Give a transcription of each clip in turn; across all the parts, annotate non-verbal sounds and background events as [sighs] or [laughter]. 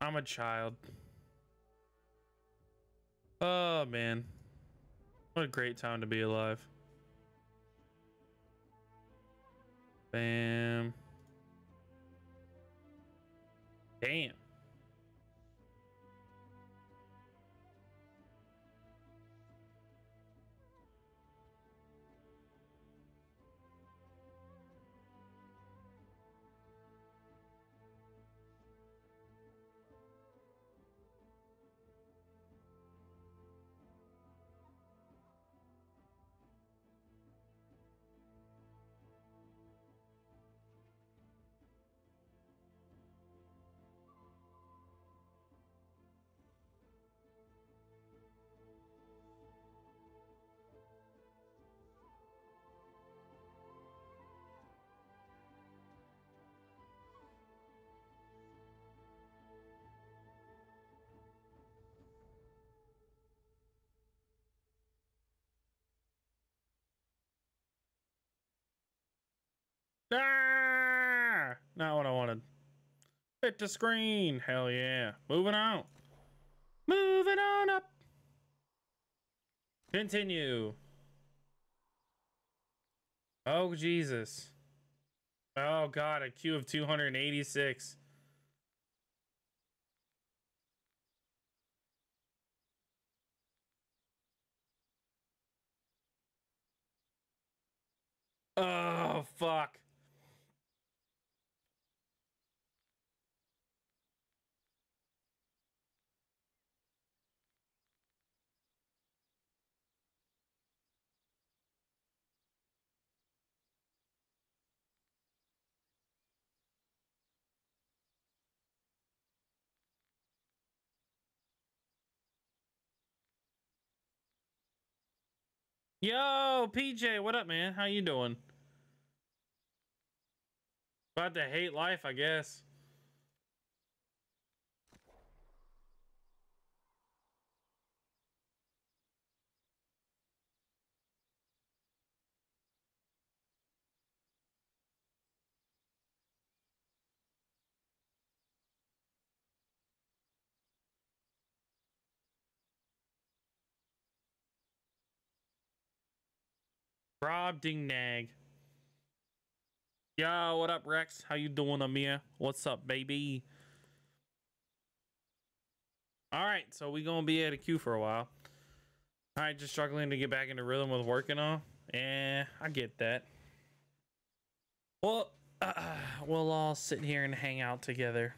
I'm a child. Oh man. What a great time to be alive. Bam. Damn. Ah! Not what I wanted. Hit the screen. Hell yeah. Moving on. Moving on up. Continue. Oh, Jesus. Oh, God. A queue of 286. Oh, fuck. Yo, PJ, what up, man? How you doing? About to hate life, I guess. Rob Dingnag. Yo, what up, Rex? How you doing, Amir? What's up, baby? All right, so we gonna be at a queue for a while. All right, just struggling to get back into rhythm with working on. Yeah, I get that. Well, uh, [clears throat] we'll all sit here and hang out together.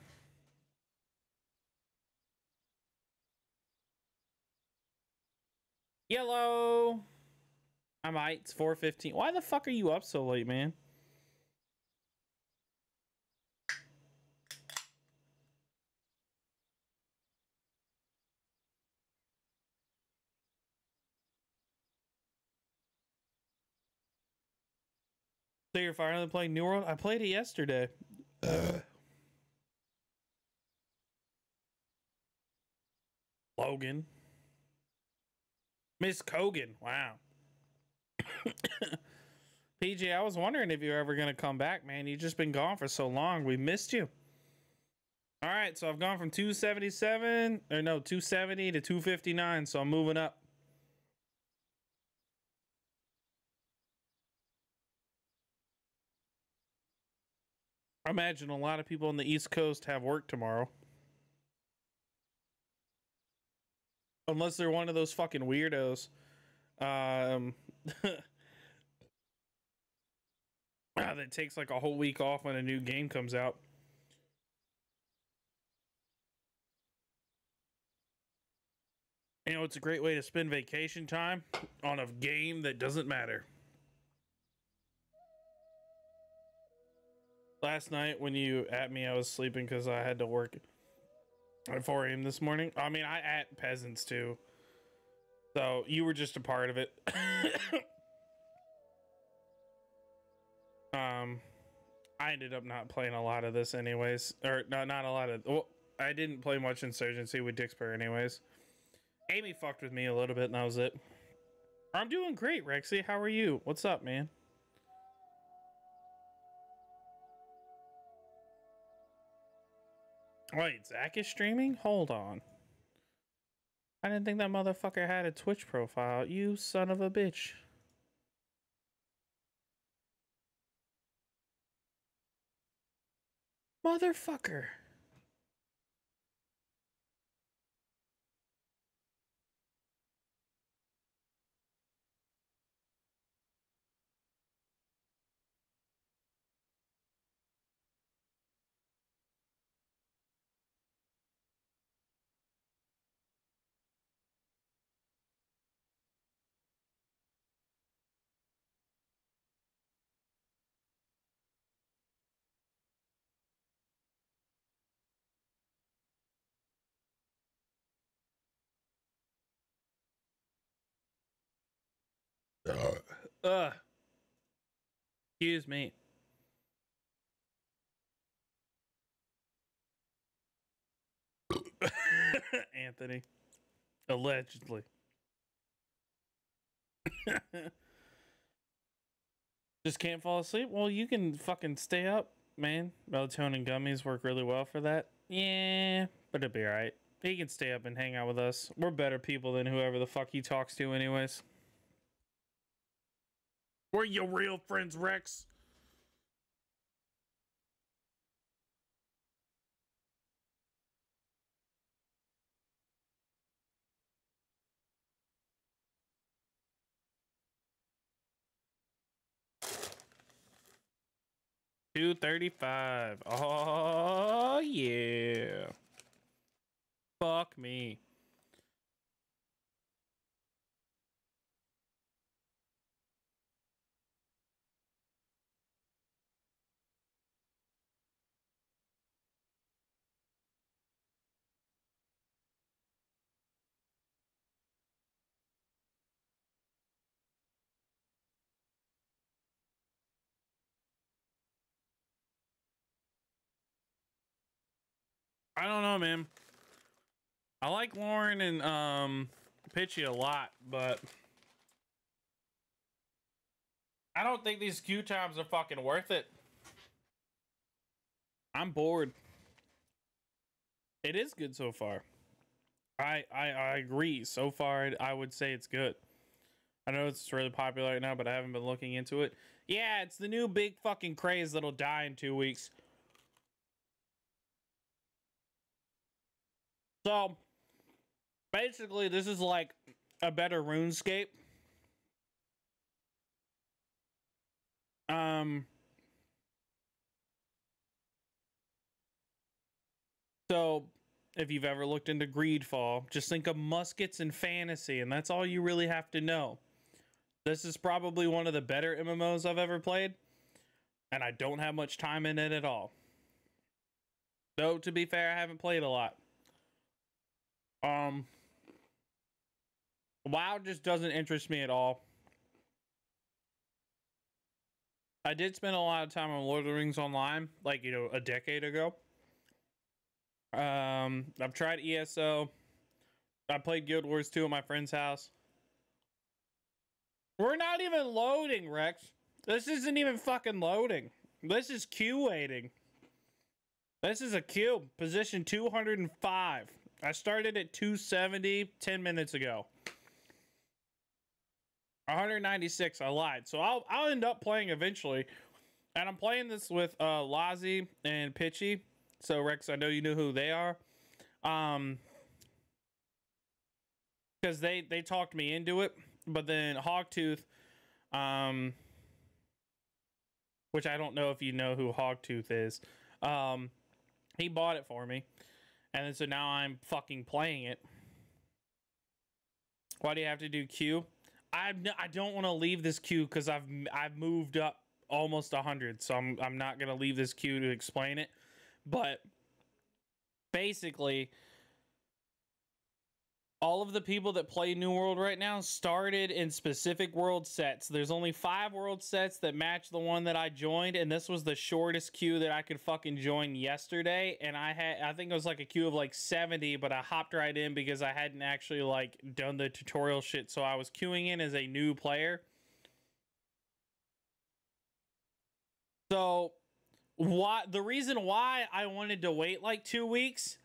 Yellow. I might. It's 4.15. Why the fuck are you up so late, man? So you're finally playing New World? I played it yesterday. Logan. Miss Kogan. Wow. [coughs] PJ, I was wondering if you're ever going to come back, man. You've just been gone for so long. We missed you. All right, so I've gone from 277, or no, 270 to 259, so I'm moving up. I imagine a lot of people on the East Coast have work tomorrow. Unless they're one of those fucking weirdos. Um, [laughs] Uh, that takes like a whole week off when a new game comes out. You know, it's a great way to spend vacation time on a game that doesn't matter. Last night when you at me, I was sleeping because I had to work at 4 a.m. this morning. I mean, I at peasants too. So you were just a part of it. Um, I ended up not playing a lot of this anyways, or not not a lot of. Well, I didn't play much Insurgency with Dixper anyways. Amy fucked with me a little bit, and that was it. I'm doing great, Rexy. How are you? What's up, man? Wait, Zach is streaming? Hold on. I didn't think that motherfucker had a Twitch profile. You son of a bitch. Motherfucker. Uh. Excuse me. [laughs] Anthony. Allegedly. [laughs] Just can't fall asleep? Well, you can fucking stay up, man. Melatonin gummies work really well for that. Yeah, but it'll be alright. He can stay up and hang out with us. We're better people than whoever the fuck he talks to, anyways. We're your real friends, Rex. Two thirty-five. Oh yeah. Fuck me. I don't know, man. I like Lauren and um Pitchy a lot, but I don't think these queue times are fucking worth it. I'm bored. It is good so far. I I, I agree. So far, I would say it's good. I know it's really popular right now, but I haven't been looking into it. Yeah, it's the new big fucking craze that'll die in two weeks. So basically, this is like a better RuneScape. Um. So, if you've ever looked into Greedfall, just think of muskets and fantasy, and that's all you really have to know. This is probably one of the better MMOs I've ever played, and I don't have much time in it at all. Though, to be fair, I haven't played a lot. Um, WoW just doesn't interest me at all. I did spend a lot of time on Lord of the Rings Online, like, you know, a decade ago. Um, I've tried ESO. I played Guild Wars 2 at my friend's house. We're not even loading, Rex. This isn't even fucking loading. This is queue waiting. This is a queue. Position 205. I started at 270 10 minutes ago. 196. I lied. So I'll I'll end up playing eventually. And I'm playing this with uh Lazi and Pitchy. So Rex, I know you know who they are. Um because they they talked me into it, but then Hogtooth um which I don't know if you know who Hogtooth is. Um he bought it for me. And so now I'm fucking playing it. Why do you have to do? I I don't want to leave this queue because I've I've moved up almost hundred, so I'm I'm not gonna leave this queue to explain it. But basically, all of the people that play New World right now started in specific world sets. There's only five world sets that match the one that I joined, and this was the shortest queue that I could fucking join yesterday. And I had, I think it was like a queue of like 70, but I hopped right in because I hadn't actually like done the tutorial shit. So I was queuing in as a new player. So why the reason why I wanted to wait like two weeks,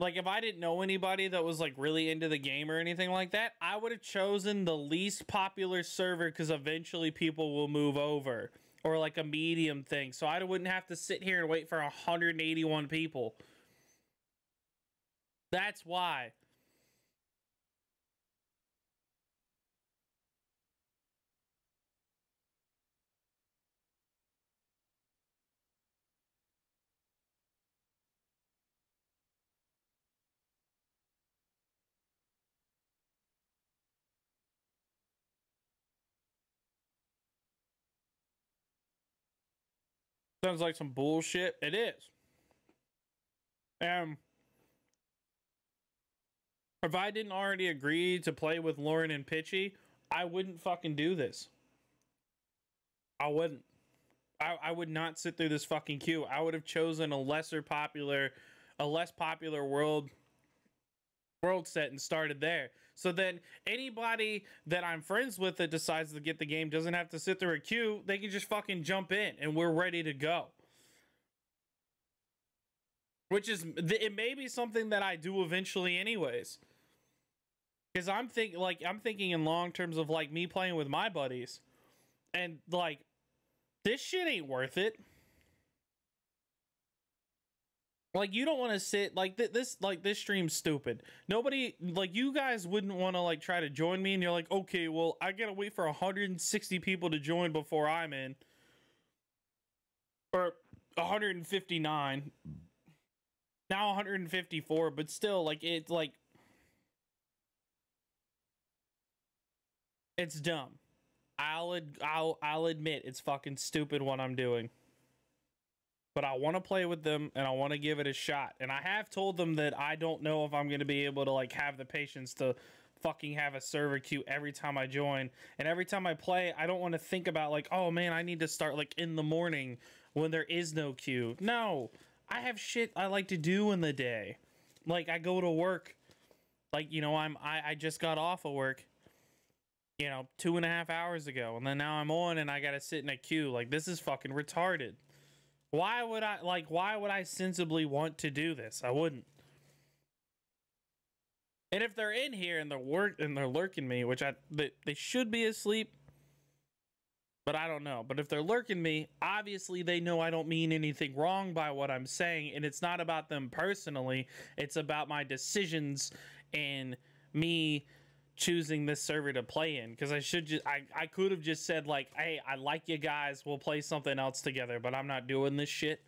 like if I didn't know anybody that was like really into the game or anything like that, I would have chosen the least popular server because eventually people will move over or like a medium thing. So I wouldn't have to sit here and wait for 181 people. That's why. Sounds like some bullshit. It is. Um, if I didn't already agree to play with Lauren and Pitchy, I wouldn't fucking do this. I wouldn't. I, I would not sit through this fucking queue. I would have chosen a lesser popular, a less popular world world set and started there. So then anybody that I'm friends with that decides to get the game doesn't have to sit through a queue. They can just fucking jump in and we're ready to go. Which is it may be something that I do eventually anyways. Cuz I'm think like I'm thinking in long terms of like me playing with my buddies. And like this shit ain't worth it. Like you don't want to sit like th- this like this stream's stupid. Nobody like you guys wouldn't want to like try to join me and you're like, "Okay, well, I got to wait for 160 people to join before I'm in." Or 159. Now 154, but still like it's like it's dumb. I'll I'll I'll admit it's fucking stupid what I'm doing but I want to play with them and I want to give it a shot. And I have told them that I don't know if I'm going to be able to like have the patience to fucking have a server queue every time I join. And every time I play, I don't want to think about like, "Oh man, I need to start like in the morning when there is no queue." No. I have shit I like to do in the day. Like I go to work like, you know, I'm I, I just got off of work you know, two and a half hours ago, and then now I'm on and I gotta sit in a queue. Like, this is fucking retarded. Why would I like why would I sensibly want to do this? I wouldn't. And if they're in here and they're work and they're lurking me, which I they, they should be asleep, but I don't know. But if they're lurking me, obviously they know I don't mean anything wrong by what I'm saying, and it's not about them personally. It's about my decisions and me choosing this server to play in because I should just I, I could have just said like hey I like you guys we'll play something else together but I'm not doing this shit.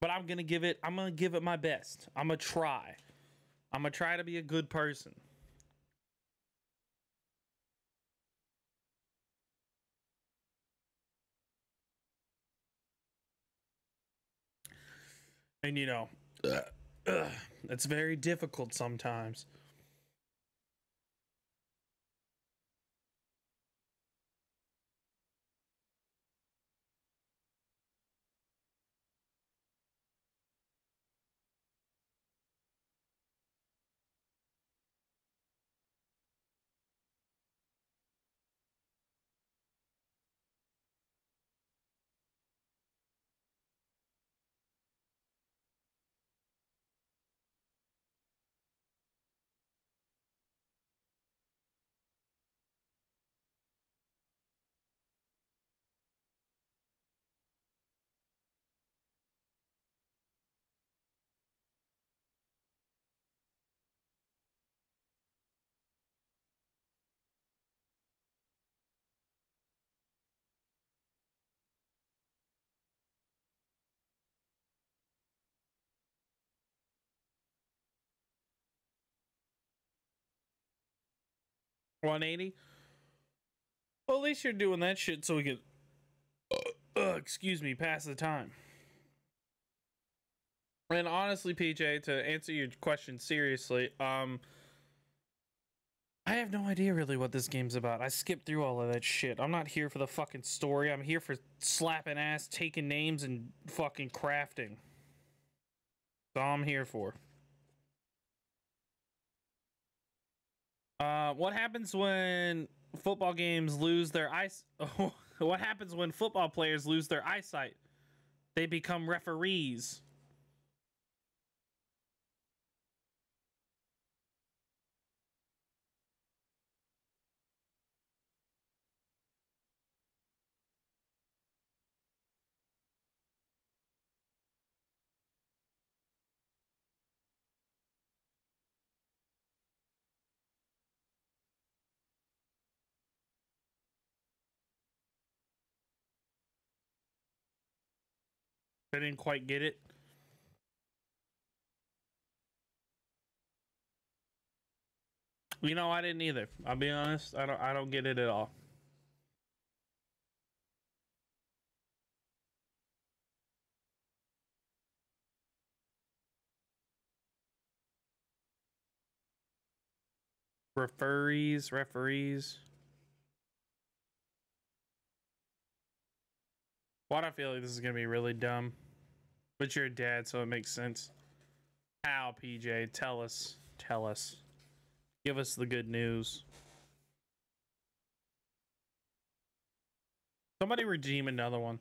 But I'm gonna give it I'm gonna give it my best. I'm gonna try. I'm gonna try to be a good person. And you know uh, [clears throat] uh, it's very difficult sometimes One eighty. Well, at least you're doing that shit so we can, uh, uh, excuse me, pass the time. And honestly, PJ, to answer your question seriously, um, I have no idea really what this game's about. I skipped through all of that shit. I'm not here for the fucking story. I'm here for slapping ass, taking names, and fucking crafting. That's all I'm here for. Uh, what happens when football games lose their eyes? [laughs] what happens when football players lose their eyesight? They become referees. I didn't quite get it. You know, I didn't either. I'll be honest. I don't. I don't get it at all. Referees, referees. Do I feel like this is gonna be really dumb? But you're a dad, so it makes sense. How, PJ? Tell us. Tell us. Give us the good news. Somebody redeem another one.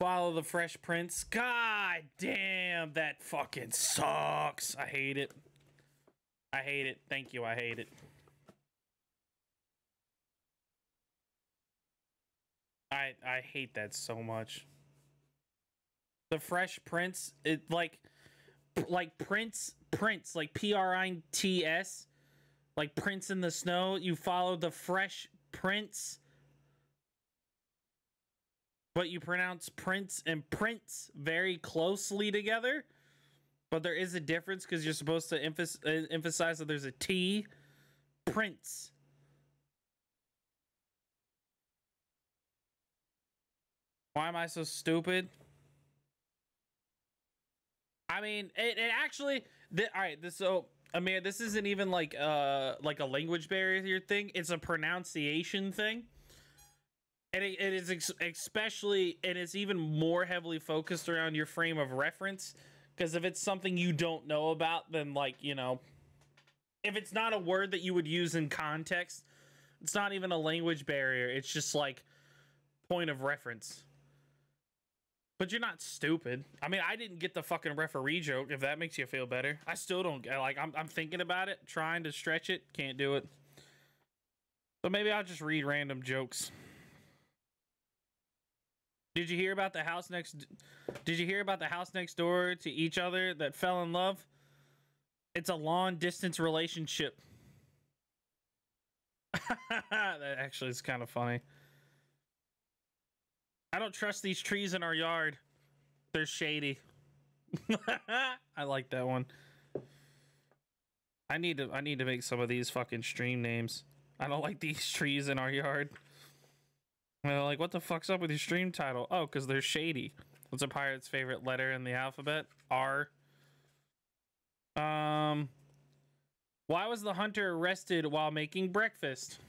Follow the Fresh Prince. God damn, that fucking sucks. I hate it. I hate it. Thank you. I hate it. I I hate that so much. The Fresh Prince, it like like Prince Prince like P R I T S like Prince in the snow. You follow the Fresh Prince, but you pronounce Prince and Prince very closely together. But there is a difference because you're supposed to uh, emphasize that there's a T. Prince. Why am I so stupid? I mean, it, it actually. All right, this so I mean, this isn't even like uh like a language barrier thing. It's a pronunciation thing, and it, it is especially and it's even more heavily focused around your frame of reference. Because if it's something you don't know about, then like you know, if it's not a word that you would use in context, it's not even a language barrier. It's just like point of reference. But you're not stupid. I mean, I didn't get the fucking referee joke. If that makes you feel better, I still don't like. I'm I'm thinking about it, trying to stretch it, can't do it. So maybe I'll just read random jokes. Did you hear about the house next? Did you hear about the house next door to each other that fell in love? It's a long distance relationship. [laughs] that actually is kind of funny. I don't trust these trees in our yard. They're shady. [laughs] I like that one. I need to I need to make some of these fucking stream names. I don't like these [laughs] trees in our yard. They're like, what the fuck's up with your stream title? Oh, because they're shady. What's a pirate's favorite letter in the alphabet? R. Um, why was the hunter arrested while making breakfast?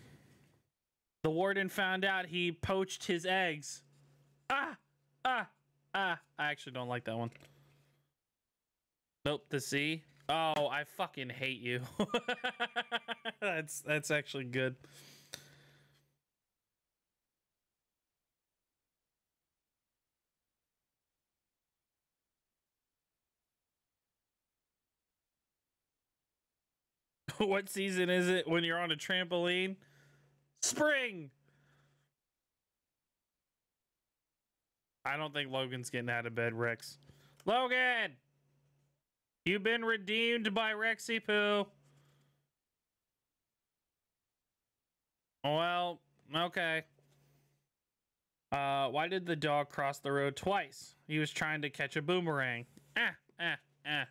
The warden found out he poached his eggs. Ah, ah, ah. I actually don't like that one. Nope, the C. Oh, I fucking hate you. [laughs] that's that's actually good. [laughs] what season is it when you're on a trampoline? Spring. I don't think Logan's getting out of bed, Rex. Logan! You've been redeemed by Rexy Poo. Well, okay. Uh, why did the dog cross the road twice? He was trying to catch a boomerang. Ah, ah, ah.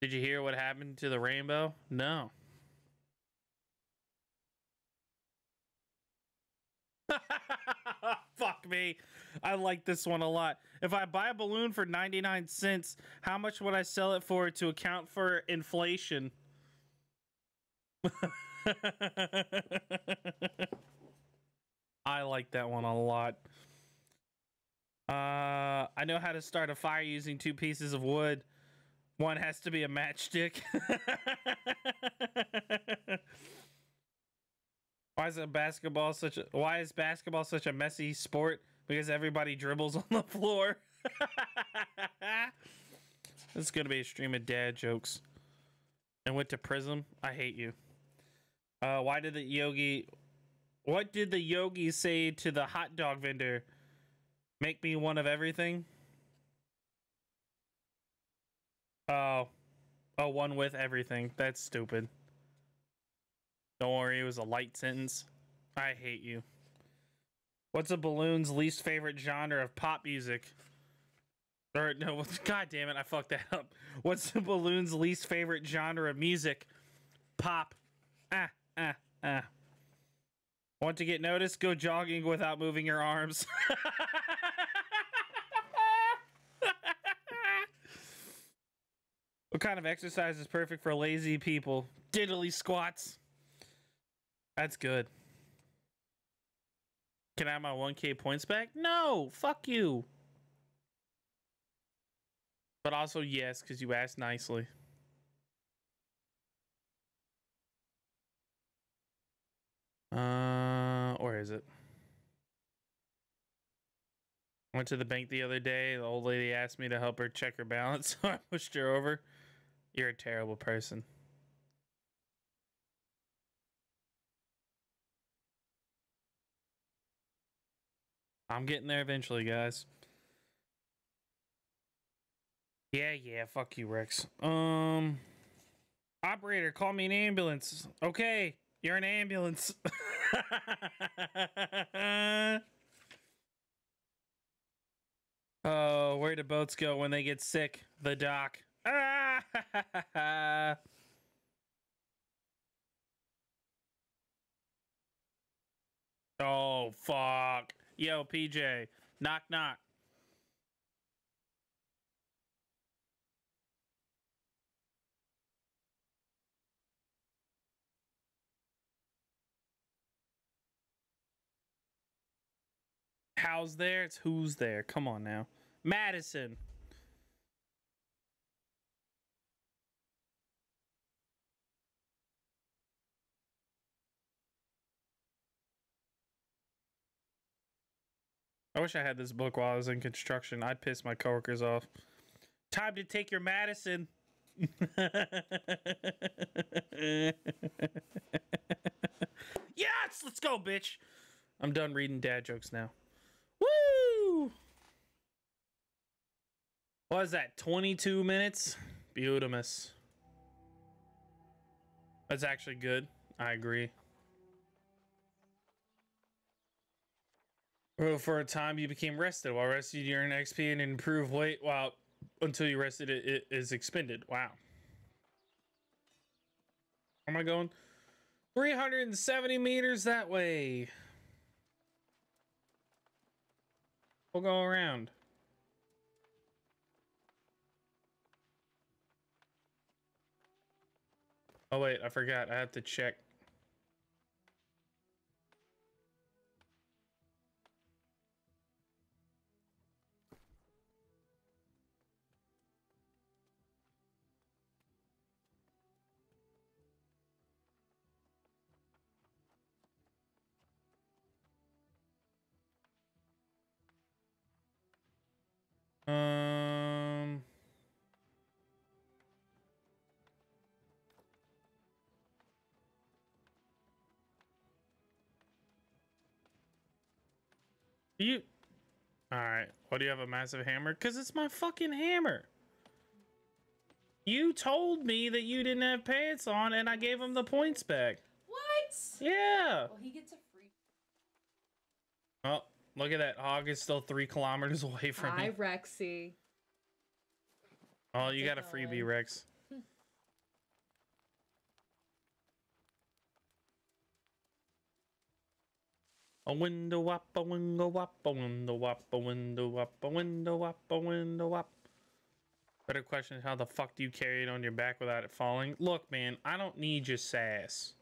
Did you hear what happened to the rainbow? No. [laughs] Fuck me. I like this one a lot. If I buy a balloon for 99 cents, how much would I sell it for to account for inflation? [laughs] I like that one a lot. Uh, I know how to start a fire using two pieces of wood. One has to be a matchstick. [laughs] why is basketball such a why is basketball such a messy sport? because everybody dribbles [laughs] on the floor. [laughs] this is gonna be a stream of dad jokes. And went to Prism. I hate you. Uh, why did the yogi? What did the yogi say to the hot dog vendor? Make me one of everything. Oh, oh, one with everything. That's stupid. Don't worry, it was a light sentence. I hate you. What's a balloon's least favorite genre of pop music? Or no, [laughs] god damn it, I fucked that up. What's the balloon's least favorite genre of music? Pop. Ah, ah, ah. Want to get noticed? Go jogging without moving your arms. [laughs] what kind of exercise is perfect for lazy people? Diddly squats. That's good. Can I have my 1k points back? No, fuck you. But also yes, because you asked nicely. Uh, where is it? Went to the bank the other day. The old lady asked me to help her check her balance, [laughs] so I pushed her over. You're a terrible person. I'm getting there eventually, guys. Yeah, yeah, fuck you, Rex. Um, operator, call me an ambulance. Okay, you're an ambulance. [laughs] oh, where do boats go when they get sick? The dock. [laughs] oh, fuck. Yo, PJ. Knock, knock. How's there? It's who's there. Come on now. Madison. I wish I had this book while I was in construction. I'd piss my coworkers off. Time to take your Madison. [laughs] yes, let's go, bitch. I'm done reading dad jokes now. Woo! What is that? 22 minutes? Beautimus. That's actually good. I agree. Well, for a time, you became rested. While rested, you earn XP and improve weight. While until you rested, it, it is expended. Wow. Am I going? 370 meters that way. We'll go around. Oh wait, I forgot. I have to check. Um. You. Alright. Why do you have a massive hammer? Because it's my fucking hammer. You told me that you didn't have pants on, and I gave him the points back. What? Yeah. Well, he gets a free. Oh, look at that. Hog is still three kilometers [laughs] away from Hi, me. Rexy. Oh, you got a freebie, Rex. A window up, a window up, a window up, a window up, a window up, a window up. Better question is how the fuck do you carry it on your back without it falling? Look, man, I don't need your sass.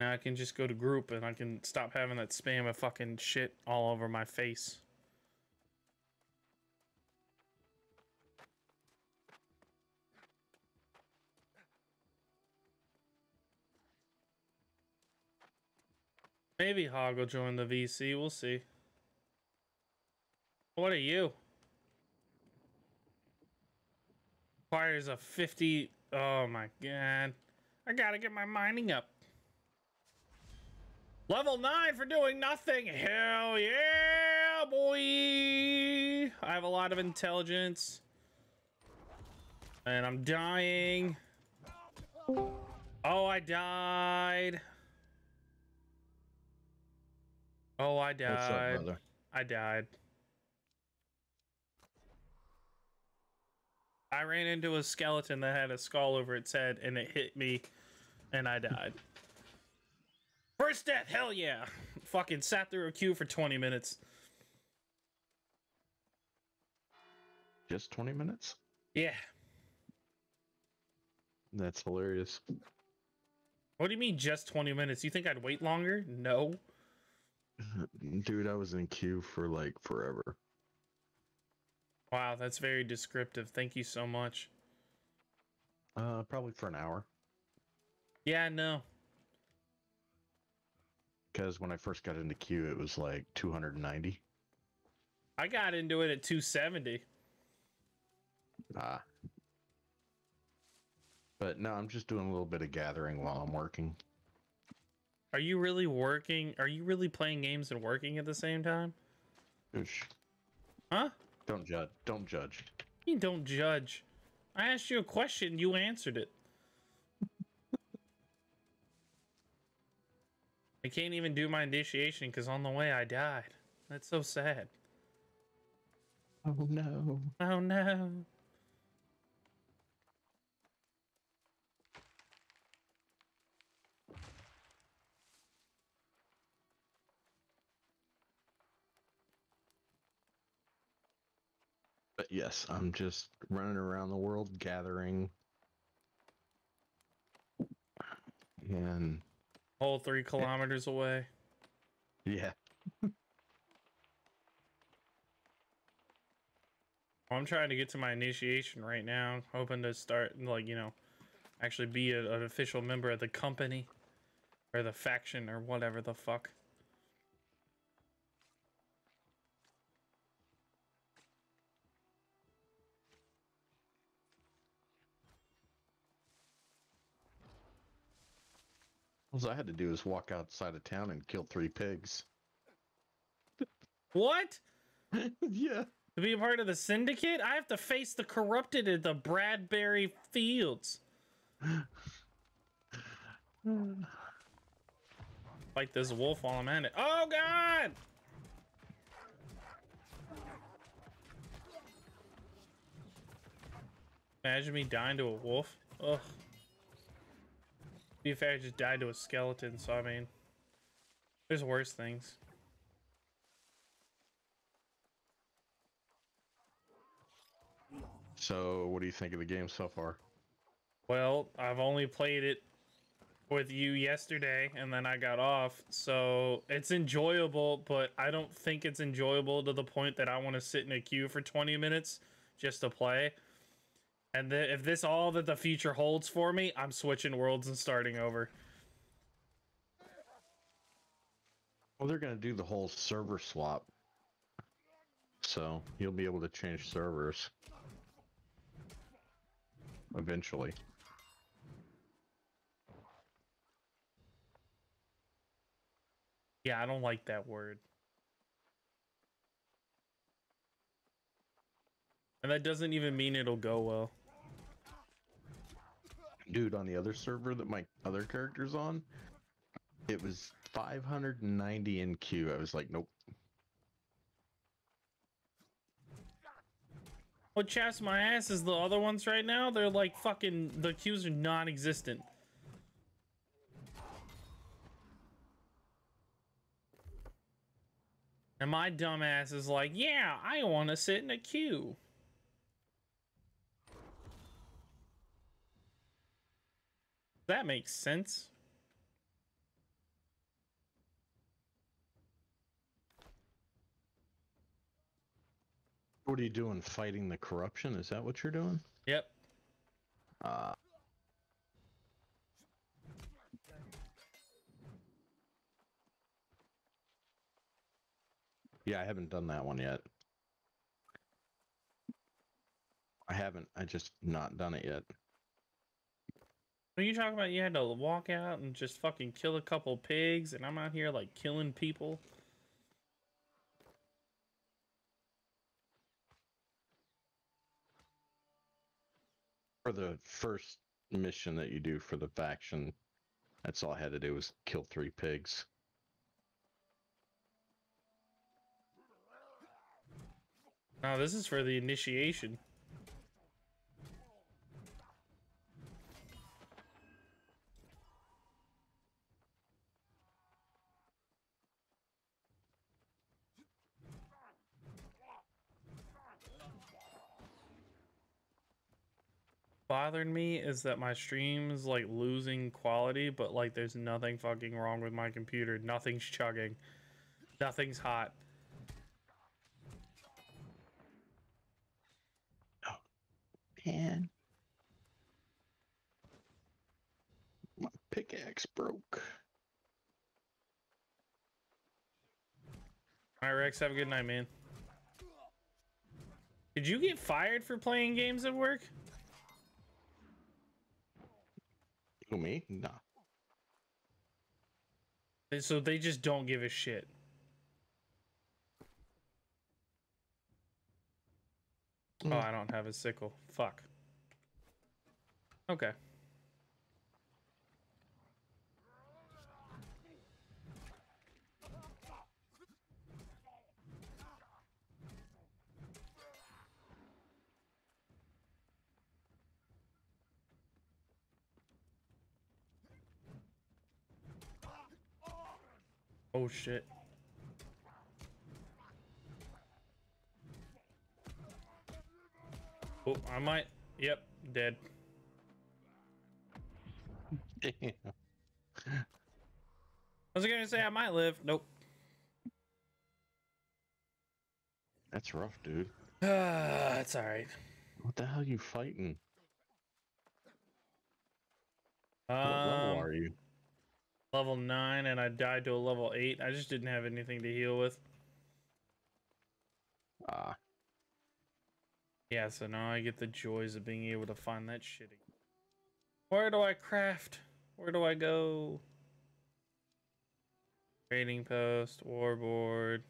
Now I can just go to group and I can stop having that spam of fucking shit all over my face. Maybe Hog will join the VC. We'll see. What are you? Requires a 50. Oh my god. I gotta get my mining up. Level 9 for doing nothing. Hell yeah, boy. I have a lot of intelligence. And I'm dying. Oh, I died. Oh, I died. Up. I died. I ran into a skeleton that had a skull over its head and it hit me and I died. First death, hell yeah. Fucking sat through a queue for 20 minutes. Just 20 minutes? Yeah. That's hilarious. What do you mean just 20 minutes? You think I'd wait longer? No. [laughs] Dude, I was in queue for like forever. Wow, that's very descriptive. Thank you so much. Uh, probably for an hour. Yeah, no. Because when I first got into queue, it was like 290. I got into it at 270. Ah. But no, I'm just doing a little bit of gathering while I'm working. Are you really working? Are you really playing games and working at the same time? Oosh. Huh? Don't judge. Don't judge. You don't judge. I asked you a question, you answered it. I can't even do my initiation because on the way I died. That's so sad. Oh no. Oh no. But yes, I'm just running around the world gathering. And Whole three kilometers away. yeah, [laughs] I'm trying to get to my initiation right now, hoping to start, like, you know, actually be a, an official member of the company or the faction or whatever the fuck. All I had to do is walk outside of town and kill three pigs. What? [laughs] yeah. To be a part of the syndicate, I have to face the corrupted at the Bradbury Fields. Fight this wolf while I'm at it. Oh god! Imagine me dying to a wolf. Ugh. Be fair, I just died to a skeleton, so I mean, there's worse things. So, what do you think of the game so far? Well, I've only played it with you yesterday and then I got off. So it's enjoyable, but I don't think it's enjoyable to the point that I want to sit in a queue for 20 minutes just to play. And th- if this all that the future holds for me, I'm switching worlds and starting over. Well, they're going to do the whole server swap. So, you'll be able to change servers. Eventually. Yeah, I don't like that word. And that doesn't even mean it'll go well. Dude, on the other server that my other character's on, it was 590 in queue. I was like, nope. What chaps my ass is the other ones right now? They're like fucking the queues are non-existent. And my dumbass is like, yeah, I want to sit in a queue. That makes sense. What are you doing? Fighting the corruption? Is that what you're doing? Yep. Uh, Yeah, I haven't done that one yet. I haven't. I just not done it yet. Are you talking about? You had to walk out and just fucking kill a couple pigs, and I'm out here like killing people. For the first mission that you do for the faction, that's all I had to do was kill three pigs. Now this is for the initiation. Bothering me is that my stream's like losing quality, but like there's nothing fucking wrong with my computer. Nothing's chugging. Nothing's hot. Oh, man. My pickaxe broke. All right, Rex, have a good night, man. Did you get fired for playing games at work? Who me? Nah. So they just don't give a shit. Oh, Mm. I don't have a sickle. Fuck. Okay. Oh shit. Oh, I might. Yep, dead. Damn. [laughs] I was gonna say I might live. Nope. That's rough, dude. [sighs] Ah, it's all right. What the hell are you fighting? Um, What level are you? Level nine, and I died to a level eight. I just didn't have anything to heal with. Ah, Yeah, so now I get the joys of being able to find that shit. again. Where do I craft? Where do I go? Trading post, warboard.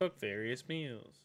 Cook various meals.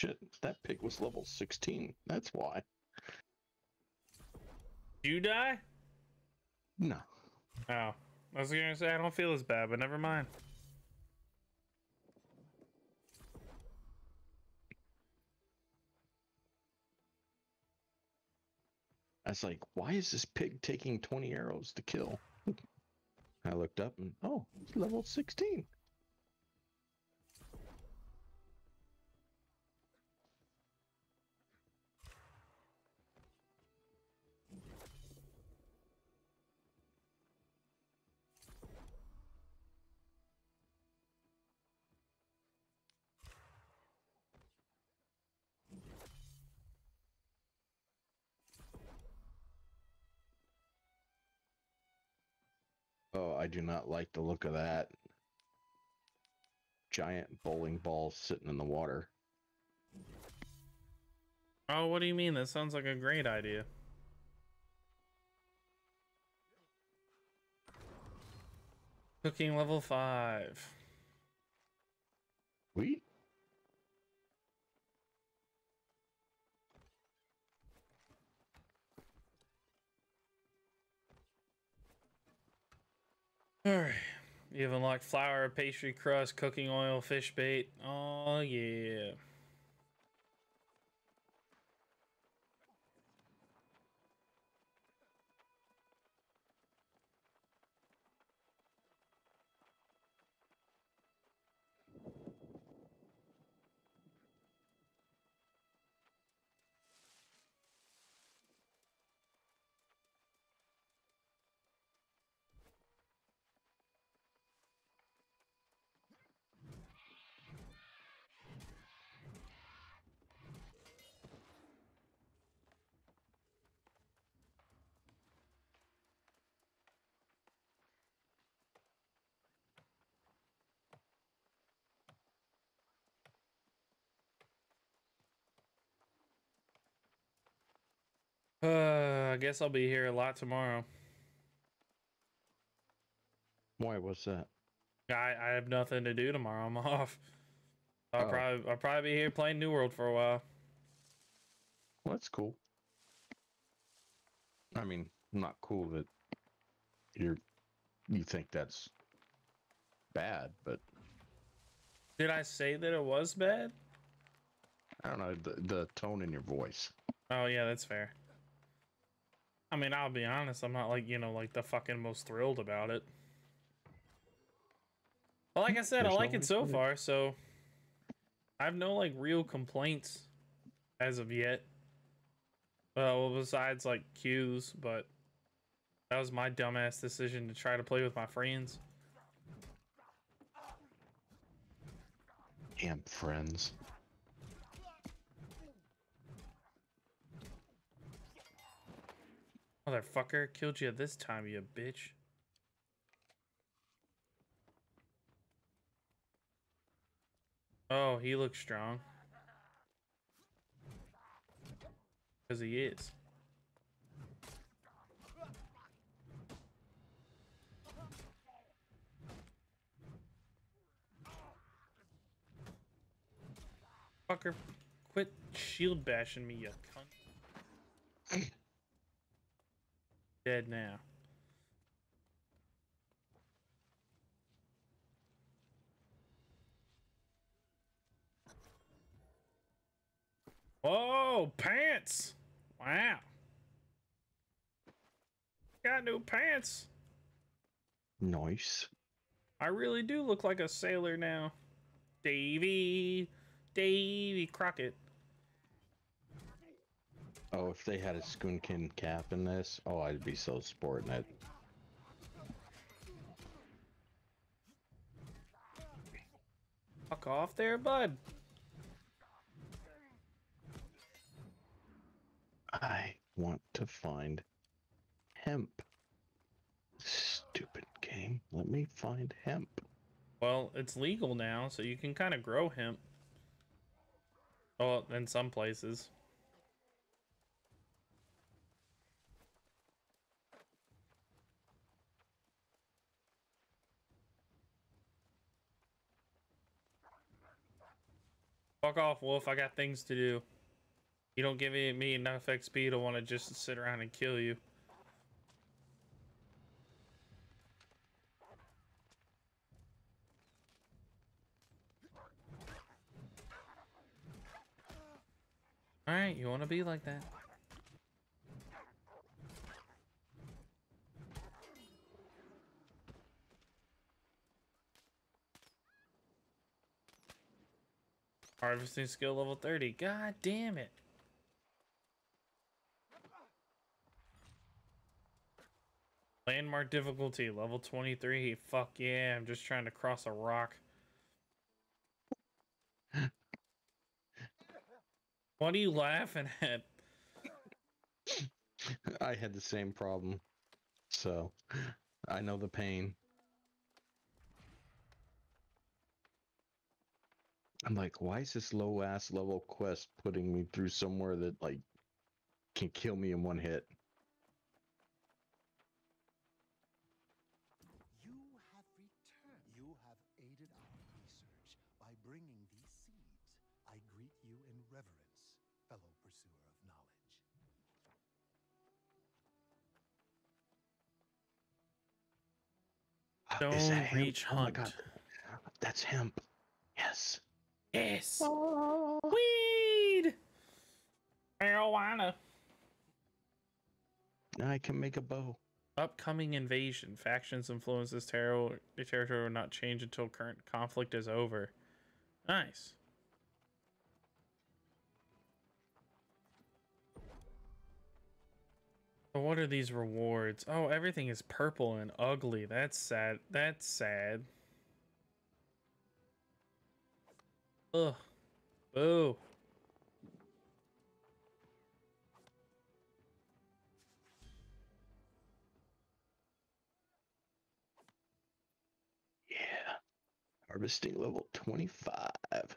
Shit. That pig was level 16. That's why. Did you die? No. Oh. I was gonna say I don't feel as bad, but never mind. I was like, why is this pig taking 20 arrows to kill? [laughs] I looked up and, oh, it's level 16. Do not like the look of that. Giant bowling ball sitting in the water. Oh, what do you mean? That sounds like a great idea. Cooking level five. Sweet. Alright. You have unlocked flour, pastry crust, cooking oil, fish bait. Oh yeah. Uh, I guess I'll be here a lot tomorrow. Why? What's that? I, I have nothing to do tomorrow. I'm [laughs] off. I'll Oh. probably I'll probably be here playing New World for a while. Well, that's cool. I mean, not cool that you're you think that's bad, but Did I say that it was bad? I don't know the the tone in your voice. Oh yeah, that's fair. I mean, I'll be honest. I'm not like you know like the fucking most thrilled about it. But like I said, I like no it so way far. So I have no like real complaints as of yet. Uh, well, besides like queues, but that was my dumbass decision to try to play with my friends. Damn friends. Motherfucker, killed you this time, you bitch. Oh, he looks strong. Because he is. Fucker, quit shield bashing me, you cunt. [clears throat] Dead now. Whoa, pants! Wow. Got new pants. Nice. I really do look like a sailor now. Davy, Davy Crockett. Oh, if they had a Skoonkin cap in this, oh, I'd be so sporting it. Fuck off there, bud. I want to find hemp. Stupid game. Let me find hemp. Well, it's legal now, so you can kind of grow hemp. Oh, in some places. Fuck off, Wolf. I got things to do. You don't give me enough XP to want to just sit around and kill you. Alright, you want to be like that. Harvesting skill level 30. God damn it. Landmark difficulty level 23. Fuck yeah, I'm just trying to cross a rock. what are you laughing at? I had the same problem. So, I know the pain. I'm like, why is this low ass level quest putting me through somewhere that like can kill me in one hit? You have returned. You have aided our research by bringing these seeds. I greet you in reverence, fellow pursuer of knowledge. Don't Is hemp? reach Oh my hunt. god. That's hemp. Yes. Yes. Weed. Marijuana. Now I can make a bow. Upcoming invasion. Factions influence this terror. The territory will not change until current conflict is over. Nice. So what are these rewards? Oh, everything is purple and ugly. That's sad. That's sad. Ugh. Boo. Yeah. Harvesting level 25.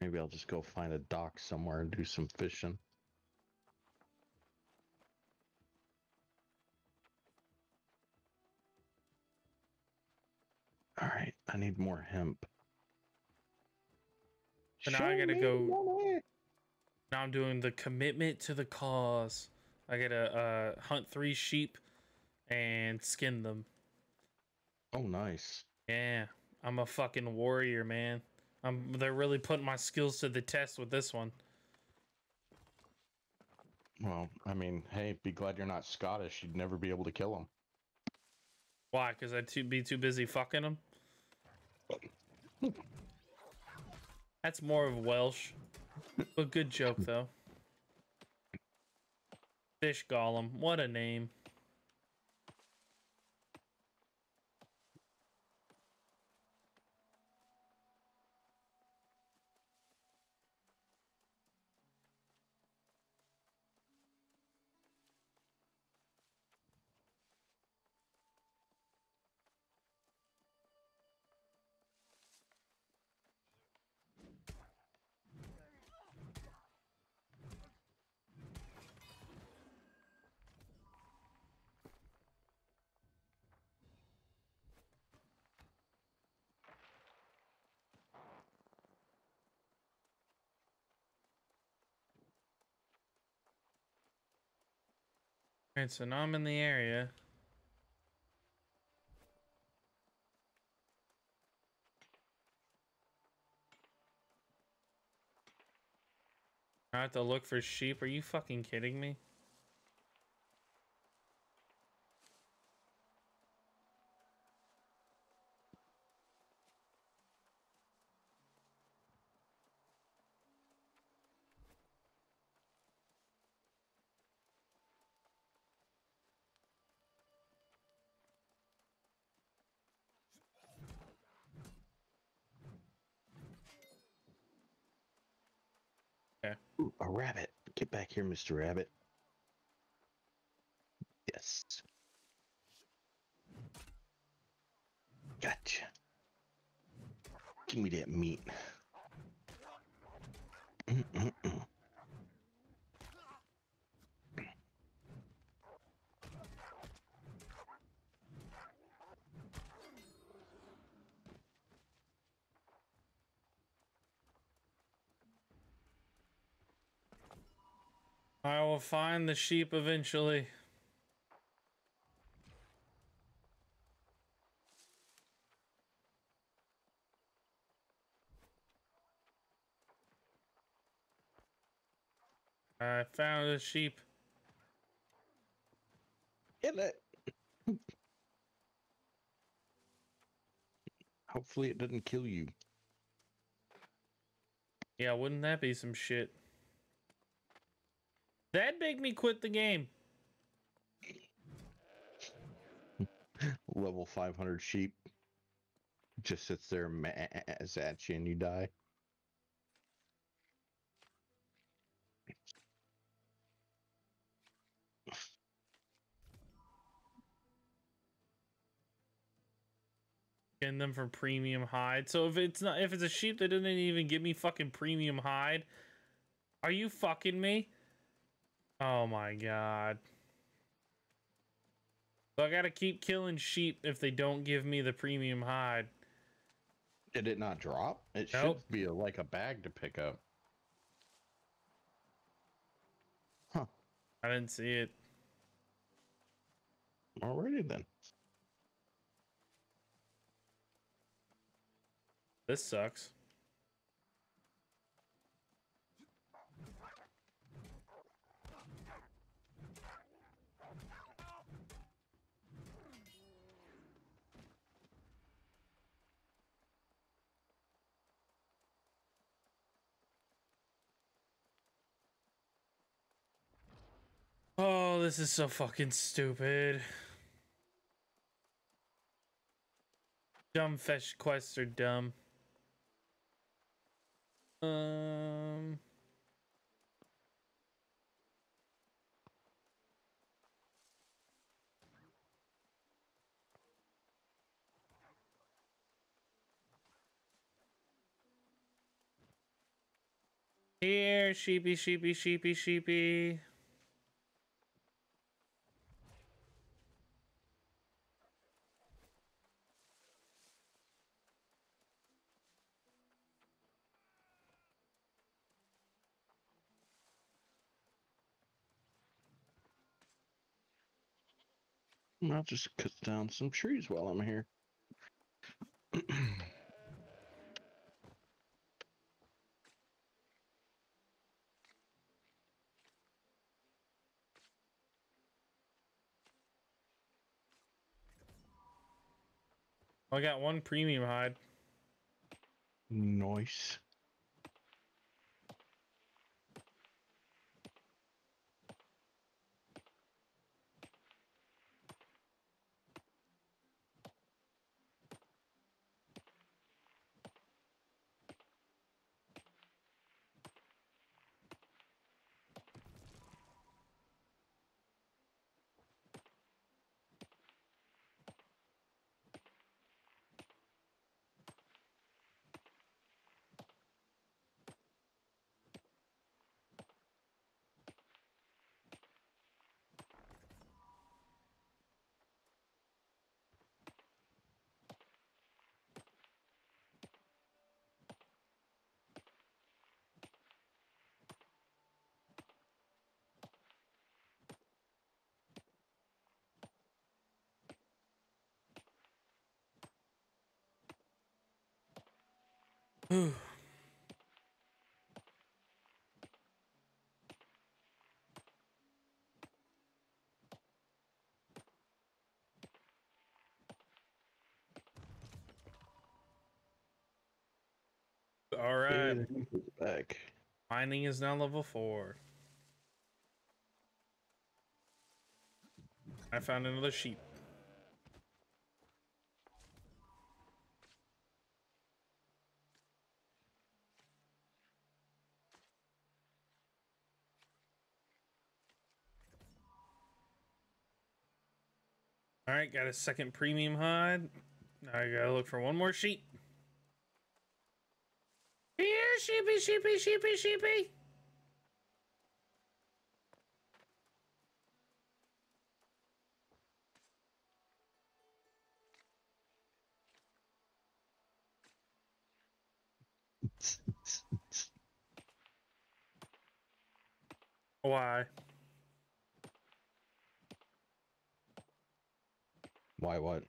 Maybe I'll just go find a dock somewhere and do some fishing. All right, I need more hemp. So now I gotta go. Money. Now I'm doing the commitment to the cause. I gotta uh, hunt three sheep and skin them. Oh, nice. Yeah, I'm a fucking warrior, man. I'm. They're really putting my skills to the test with this one. Well, I mean, hey, be glad you're not Scottish. You'd never be able to kill him. Why? Because I'd too, be too busy fucking them. That's more of Welsh. But good joke though. Fish Golem, what a name. Alright, so now I'm in the area. I have to look for sheep. Are you fucking kidding me? Ooh, a rabbit. Get back here, Mr. Rabbit. Yes. Gotcha. Give me that meat. Mm-mm-mm. I will find the sheep eventually. I found a sheep. Get it. Hopefully it doesn't kill you. Yeah, wouldn't that be some shit? That'd make me quit the game. Level 500 sheep. Just sits there maz at you and you die. Getting them for premium hide. So if it's not if it's a sheep that didn't even give me fucking premium hide, are you fucking me? Oh my god. So I gotta keep killing sheep if they don't give me the premium hide. Did it not drop? It Nope. should be a, like a bag to pick up. Huh. I didn't see it. Alrighty then. This sucks. Oh, this is so fucking stupid. Dumb fetch quests are dumb. Um. Here, sheepy, sheepy, sheepy, sheepy. Hmm, I'll just cut down some trees while I'm here. I got one premium hide. Nice. All right. Back. Mining is now level four. I found another sheep. All right, got a second premium hide. Now I gotta look for one more sheep. Here, sheepy, sheepy, sheepy, sheepy. [laughs] Why? Why what?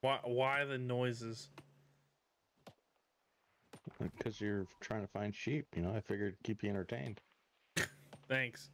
Why? Why the noises? Because you're trying to find sheep, you know, I figured keep you entertained. [laughs] Thanks.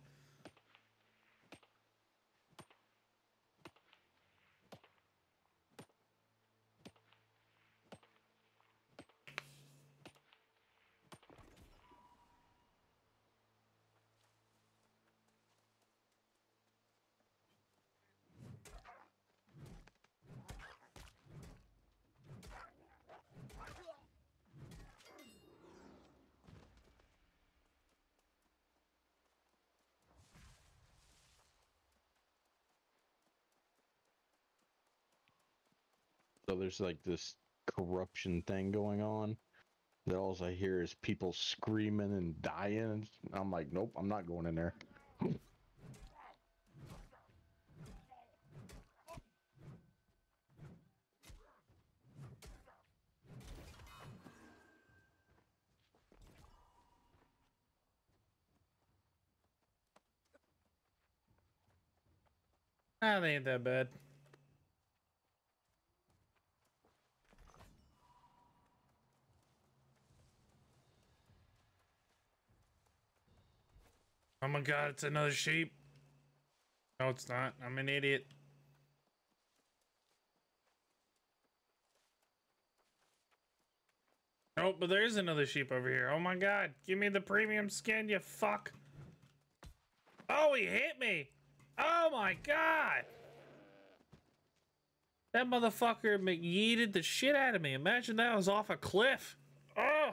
there's like this corruption thing going on that all I hear is people screaming and dying. I'm like, nope, I'm not going in there. That ain't that bad. Oh my god, it's another sheep. No, it's not. I'm an idiot. Oh, but there is another sheep over here. Oh my god, give me the premium skin, you fuck. Oh, he hit me. Oh my god. That motherfucker yeeted the shit out of me. Imagine that was off a cliff. Oh.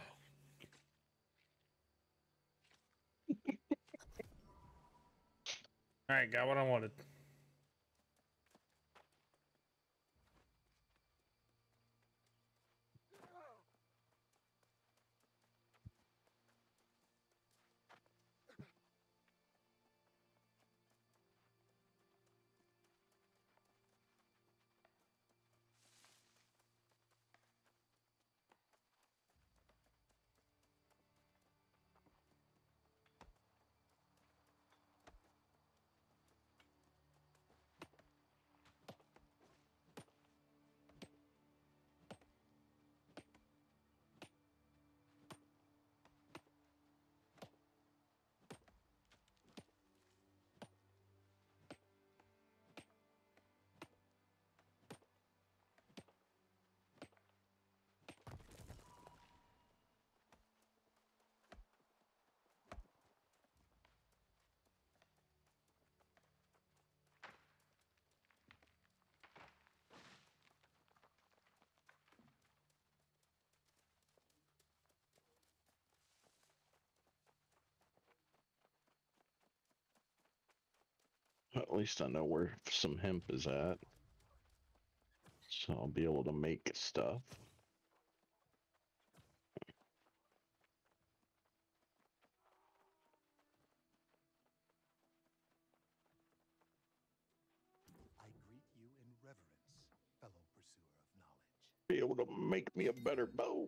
All right, got what I wanted. At least I know where some hemp is at. So I'll be able to make stuff. I greet you in reverence, fellow pursuer of knowledge. Be able to make me a better bow.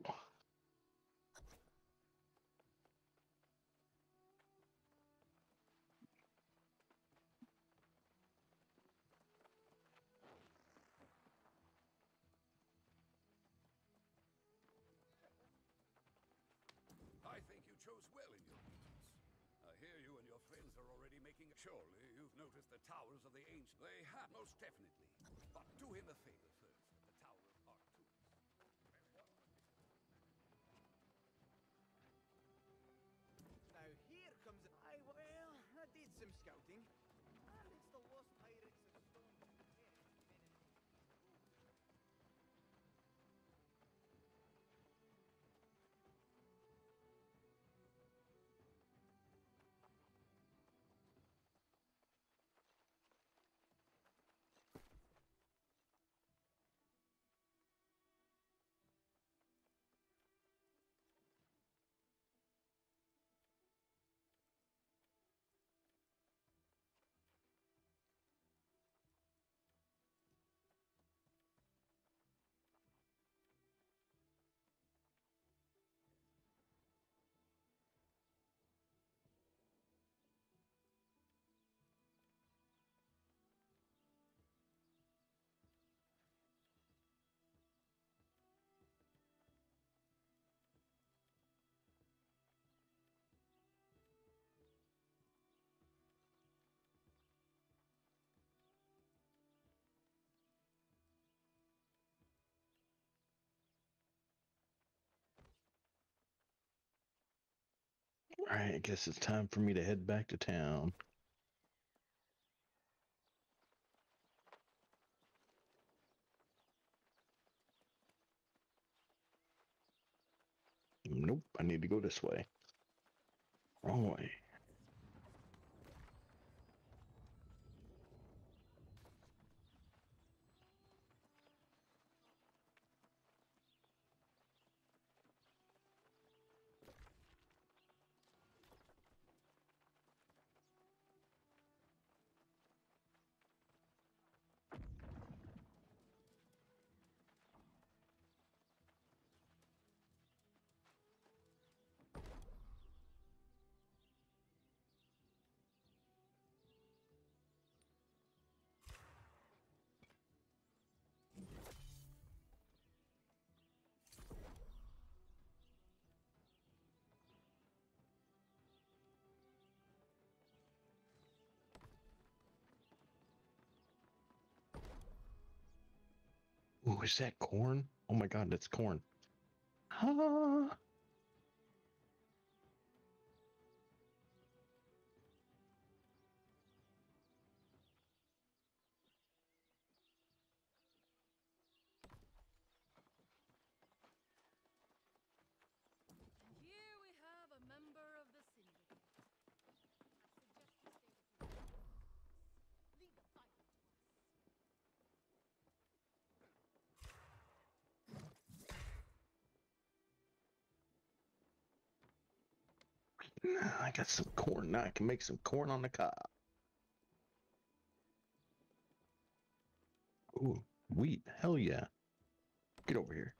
Are already making. Surely you've noticed the towers of the ancient. They have, most definitely. But do him a favor Alright, I guess it's time for me to head back to town. Nope, I need to go this way. Wrong way. Is that corn? Oh my god, that's corn. Ah. I got some corn. Now I can make some corn on the cob. Ooh, wheat. Hell yeah. Get over here.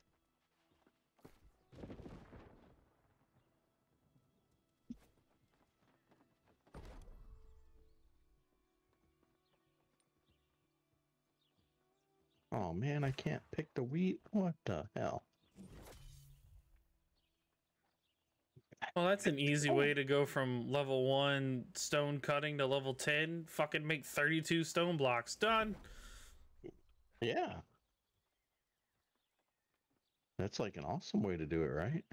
Oh man, I can't pick the wheat. What the hell? Well, that's an easy way to go from level one stone cutting to level 10. Fucking make 32 stone blocks. Done. Yeah. That's like an awesome way to do it, right?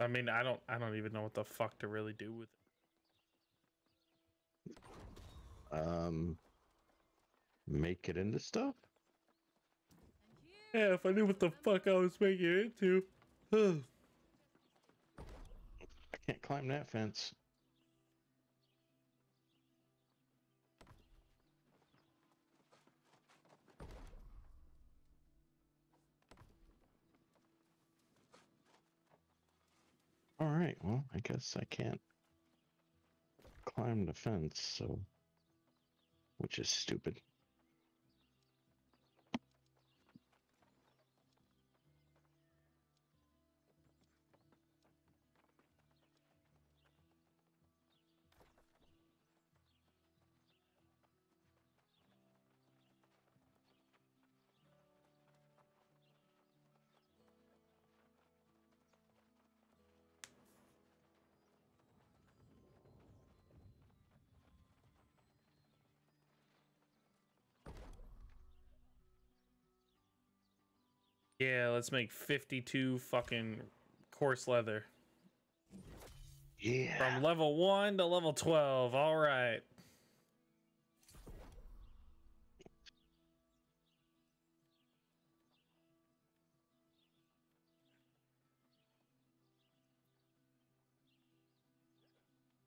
I mean, I don't I don't even know what the fuck to really do with it. Um, make it into stuff. Yeah, if I knew what the fuck I was making it into. [sighs] Can't climb that fence. All right, well, I guess I can't climb the fence, so which is stupid. Yeah, let's make 52 fucking coarse leather. Yeah. From level 1 to level 12. All right.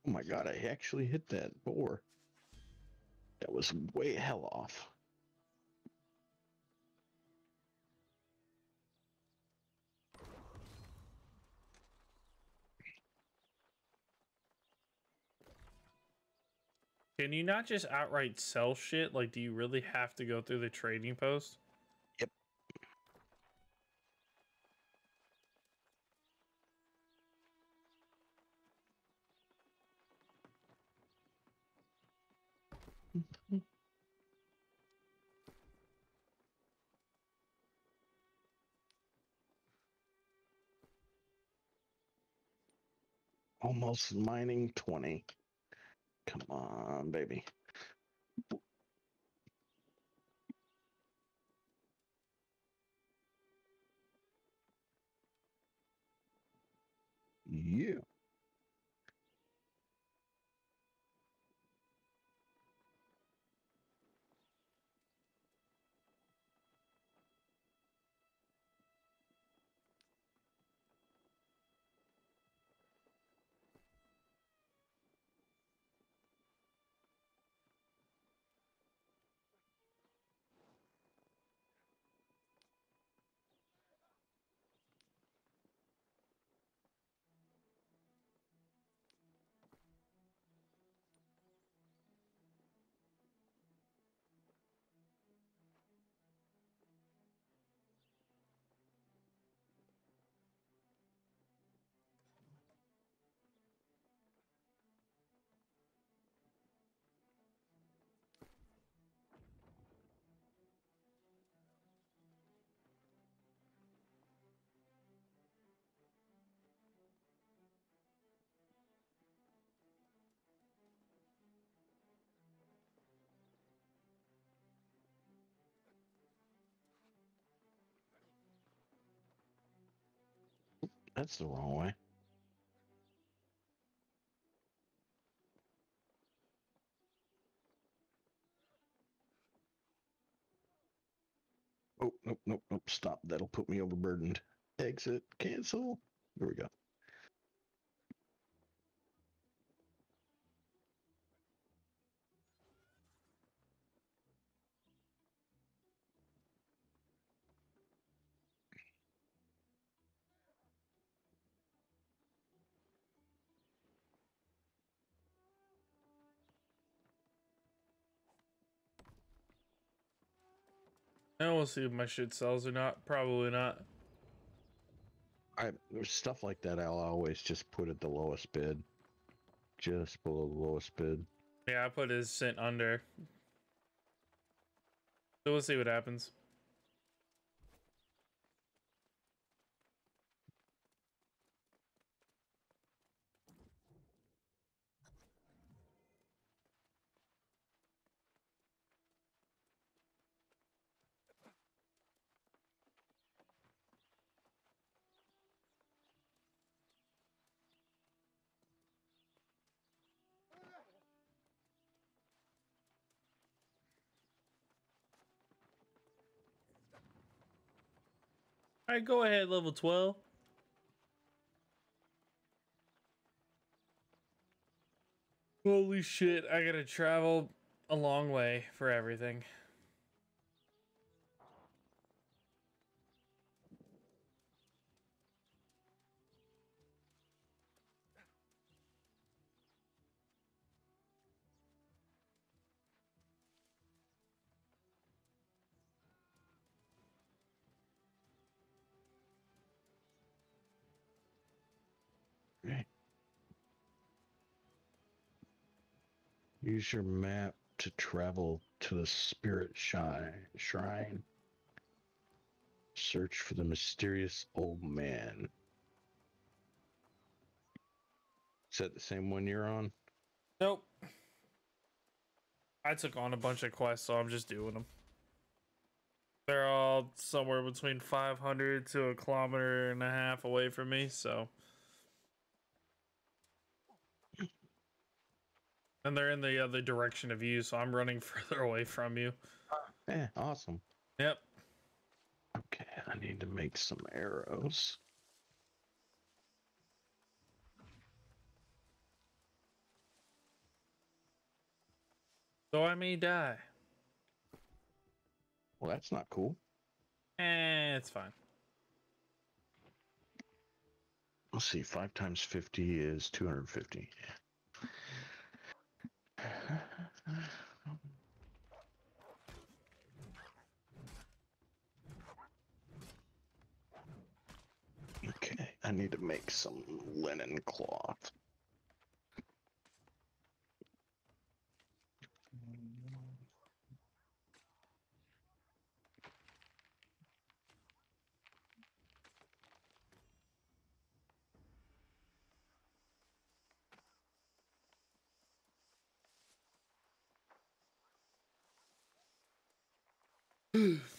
Oh my god, I actually hit that boar. That was way hell off. Can you not just outright sell shit? Like, do you really have to go through the trading post? Yep. [laughs] Almost mining 20. Come on, baby. Yeah. That's the wrong way. Oh, nope, nope, nope. Stop. That'll put me overburdened. Exit. Cancel. There we go. And we'll see if my shit sells or not. Probably not. I there's stuff like that. I'll always just put at the lowest bid, just below the lowest bid. Yeah, I put his cent under. So we'll see what happens. All right, go ahead, level 12. Holy shit, I gotta travel a long way for everything. Use your map to travel to the spirit shrine. Shrine. Search for the mysterious old man. Is that the same one you're on? Nope. I took on a bunch of quests, so I'm just doing them. They're all somewhere between 500 to a kilometer and a half away from me, so. And they're in the other direction of you, so I'm running [laughs] further away from you. Yeah, awesome. Yep. Okay, I need to make some arrows. So I may die. Well, that's not cool. Eh, it's fine. Let's see, five times 50 is 250. Okay, I need to make some linen cloth. Mm.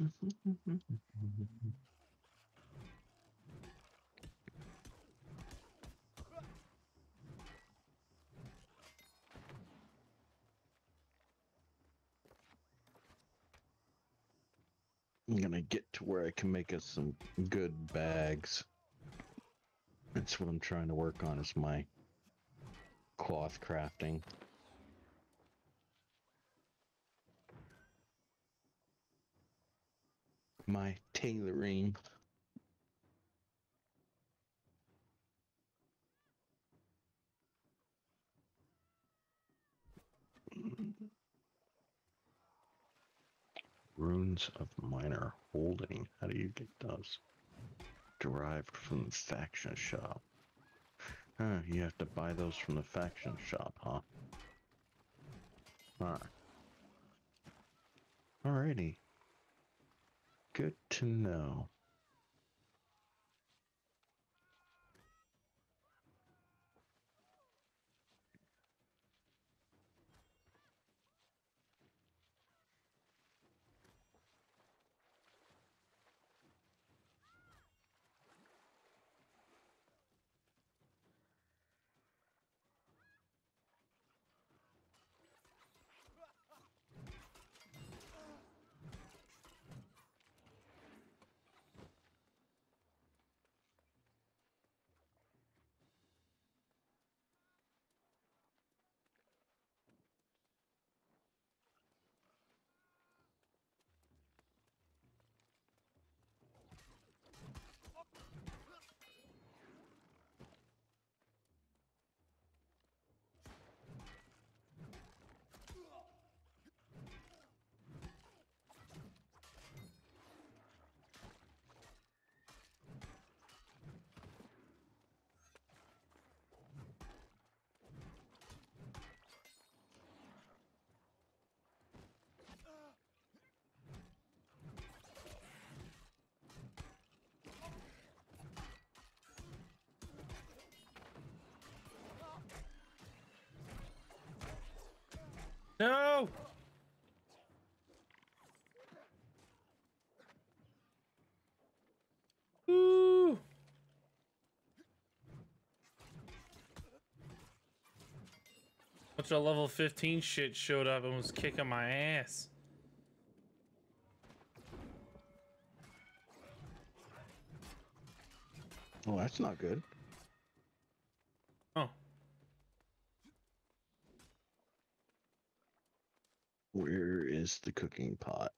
I'm gonna get to where I can make us some good bags. That's what I'm trying to work on is my cloth crafting. My tailoring. [laughs] Runes of minor holding. How do you get those? Derived from the faction shop. Huh, you have to buy those from the faction shop, huh? Alright. Alrighty. Good to know. No! Ooh! Bunch of level 15 shit showed up and was kicking my ass. Oh, that's not good. Oh, Where the cooking pot?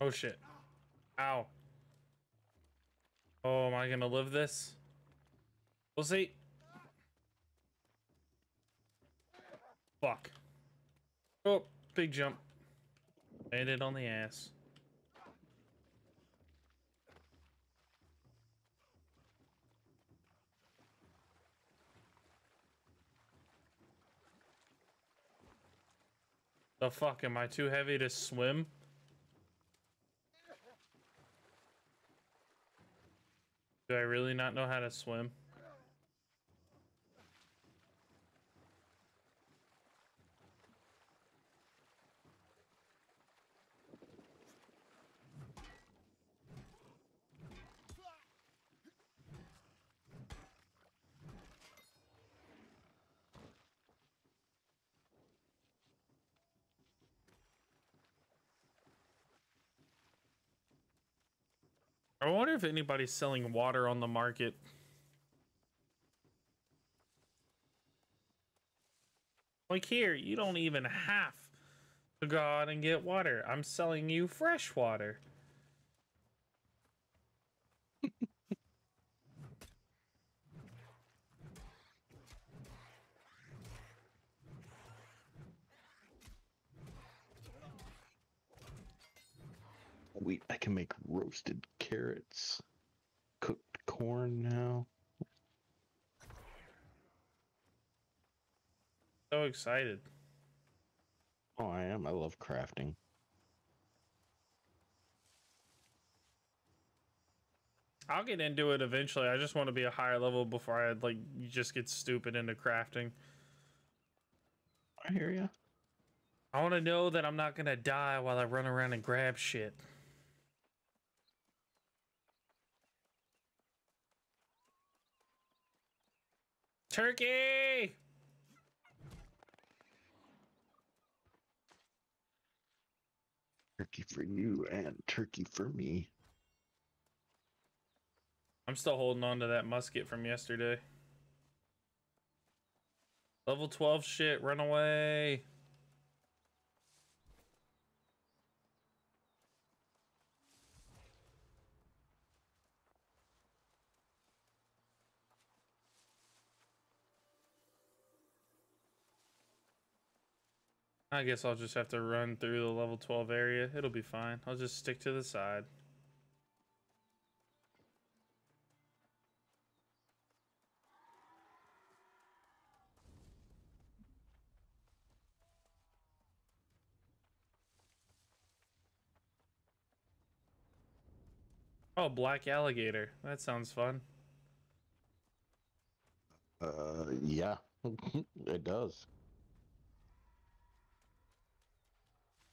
oh shit. Ow. Oh, am I gonna live this? We'll see. Fuck. Oh, big jump. Landed on the ass. The fuck? Am I too heavy to swim? Do I really not know how to swim? I wonder if anybody's selling water on the market. Like here, you don't even have to go out and get water. I'm selling you fresh water. Wait, I can make roasted carrots, cooked corn now. So excited. Oh, I am. I love crafting. I'll get into it eventually. I just want to be a higher level before I like just get stupid into crafting. I hear you. I want to know that I'm not gonna die while I run around and grab shit. Turkey! Turkey for you and turkey for me. I'm still holding on to that musket from yesterday. Level 12 shit, run away. I guess I'll just have to run through the level 12 area. It'll be fine. I'll just stick to the side. Oh, black alligator. That sounds fun. Uh, yeah, [laughs] it does.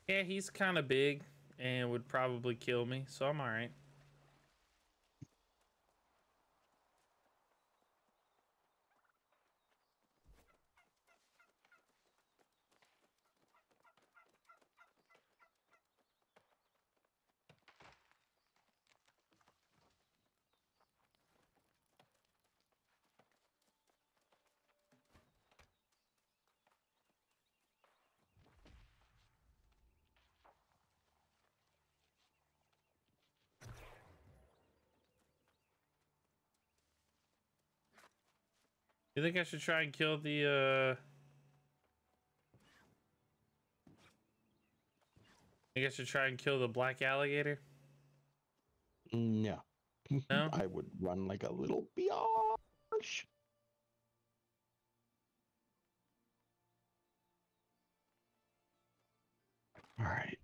Yeah, he's kind of big and would probably kill me, so I'm alright. You think I should try and kill the, uh... I guess should try and kill the black alligator? No. No? [laughs] I would run like a little biatch. All right.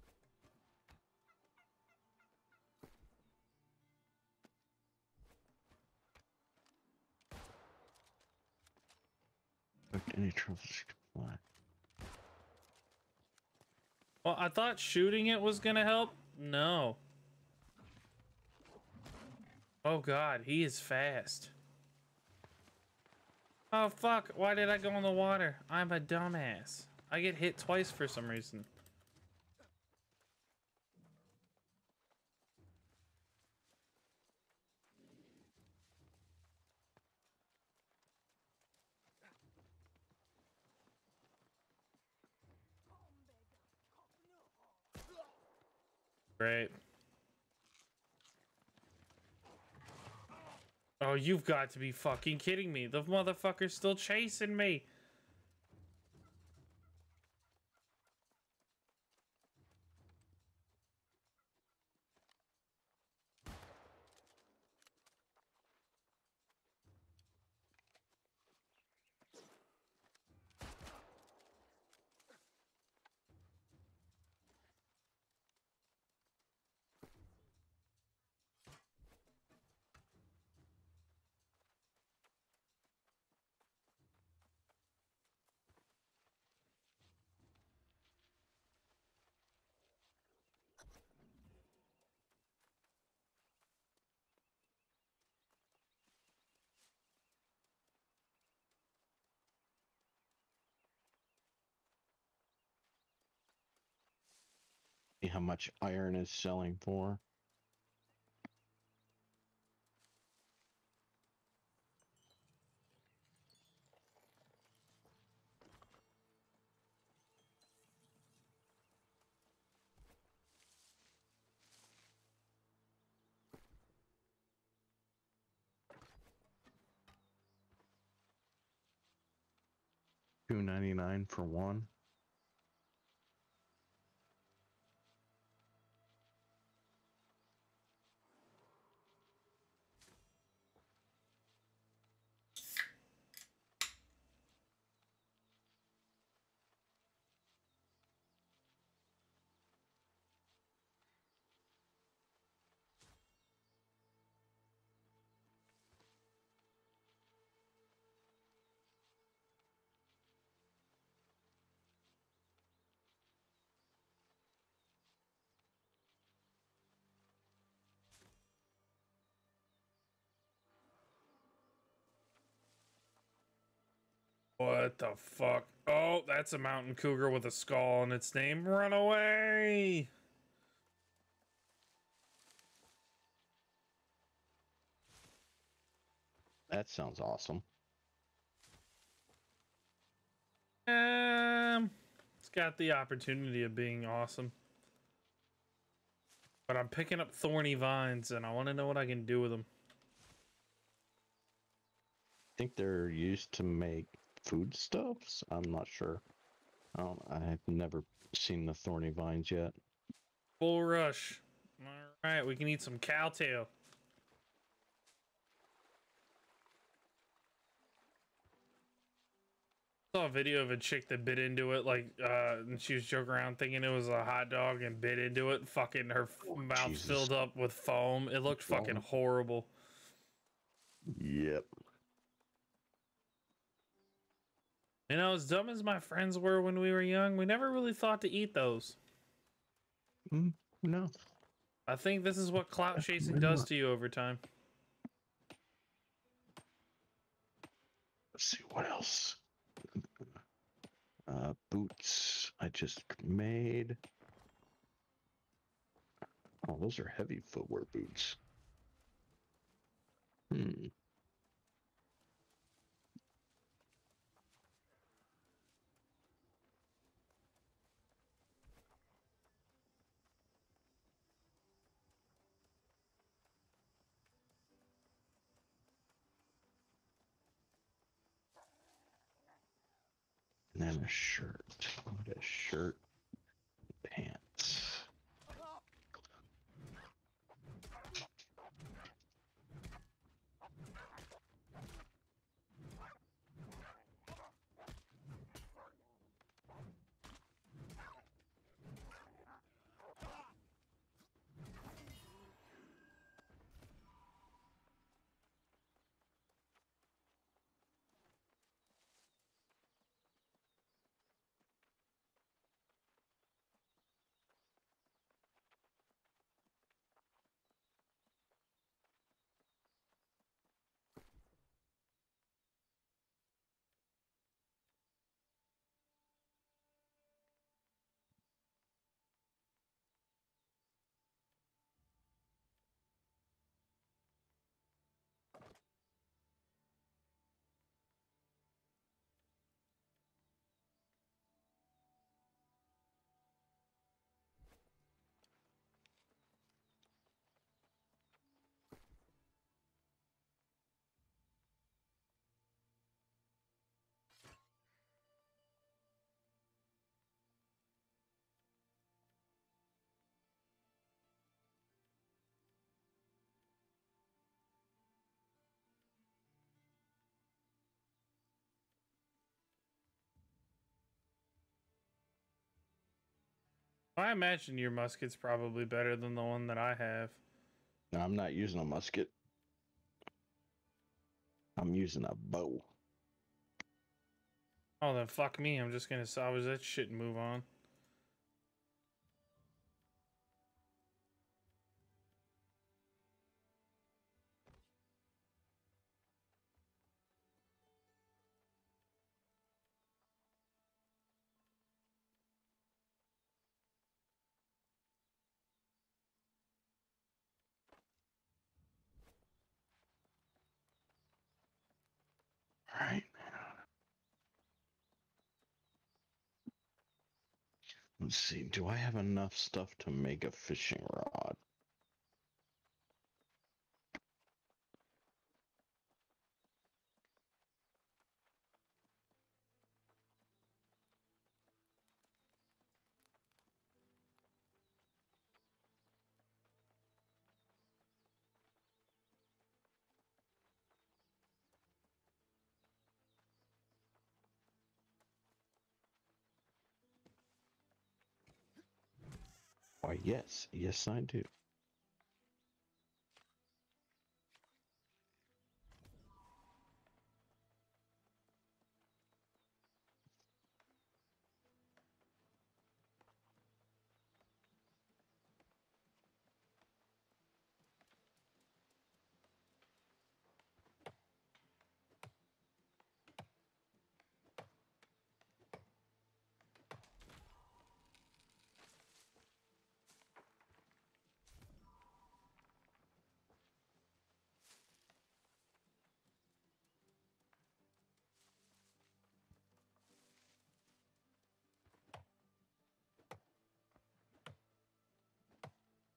Any trophies fly. Well, I thought shooting it was gonna help. No. Oh god, he is fast. Oh fuck, why did I go in the water? I'm a dumbass. I get hit twice for some reason. Great. Oh, you've got to be fucking kidding me. The motherfucker's still chasing me. How much iron is selling for. Two ninety nine for one. What the fuck? Oh, that's a mountain cougar with a skull on its name. Run away! That sounds awesome. Um, it's got the opportunity of being awesome. But I'm picking up thorny vines and I want to know what I can do with them. I think they're used to make foodstuffs. I'm not sure. I don't, I've never seen the thorny vines yet. Full rush. All right, we can eat some cattail. saw a video of a chick that bit into it, like, uh, and she was joking around thinking it was a hot dog and bit into it. Fucking her f- mouth Jesus. filled up with foam. It looked fucking horrible. Yep. You know, as dumb as my friends were when we were young, we never really thought to eat those. No. I think this is what clout chasing Why does not? to you over time. Let's see what else. Uh, boots. I just made. Oh, those are heavy footwear boots. Hmm. And then a shirt. What a shirt. I imagine your musket's probably better than the one that I have. No, I'm not using a musket. I'm using a bow. Oh, then fuck me. I'm just gonna salvage that shit and move on. Let's see. Do I have enough stuff to make a fishing rod? Why, yes. Yes, I do.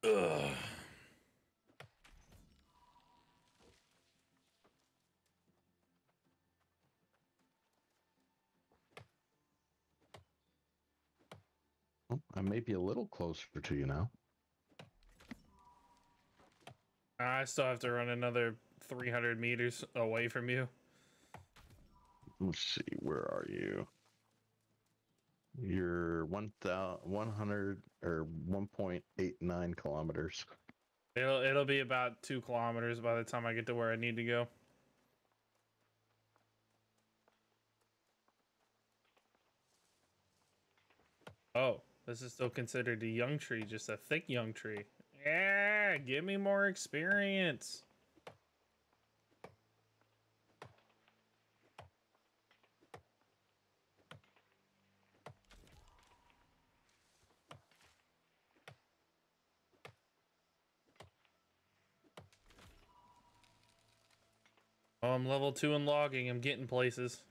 Well, oh, I may be a little closer to you now. I still have to run another 300 meters away from you. Let's see, where are you? You're 1,000 or 1.89 kilometers. It'll it'll be about two kilometers by the time I get to where I need to go. Oh, this is still considered a young tree, just a thick young tree. Yeah, give me more experience. I'm level two in logging. I'm getting places.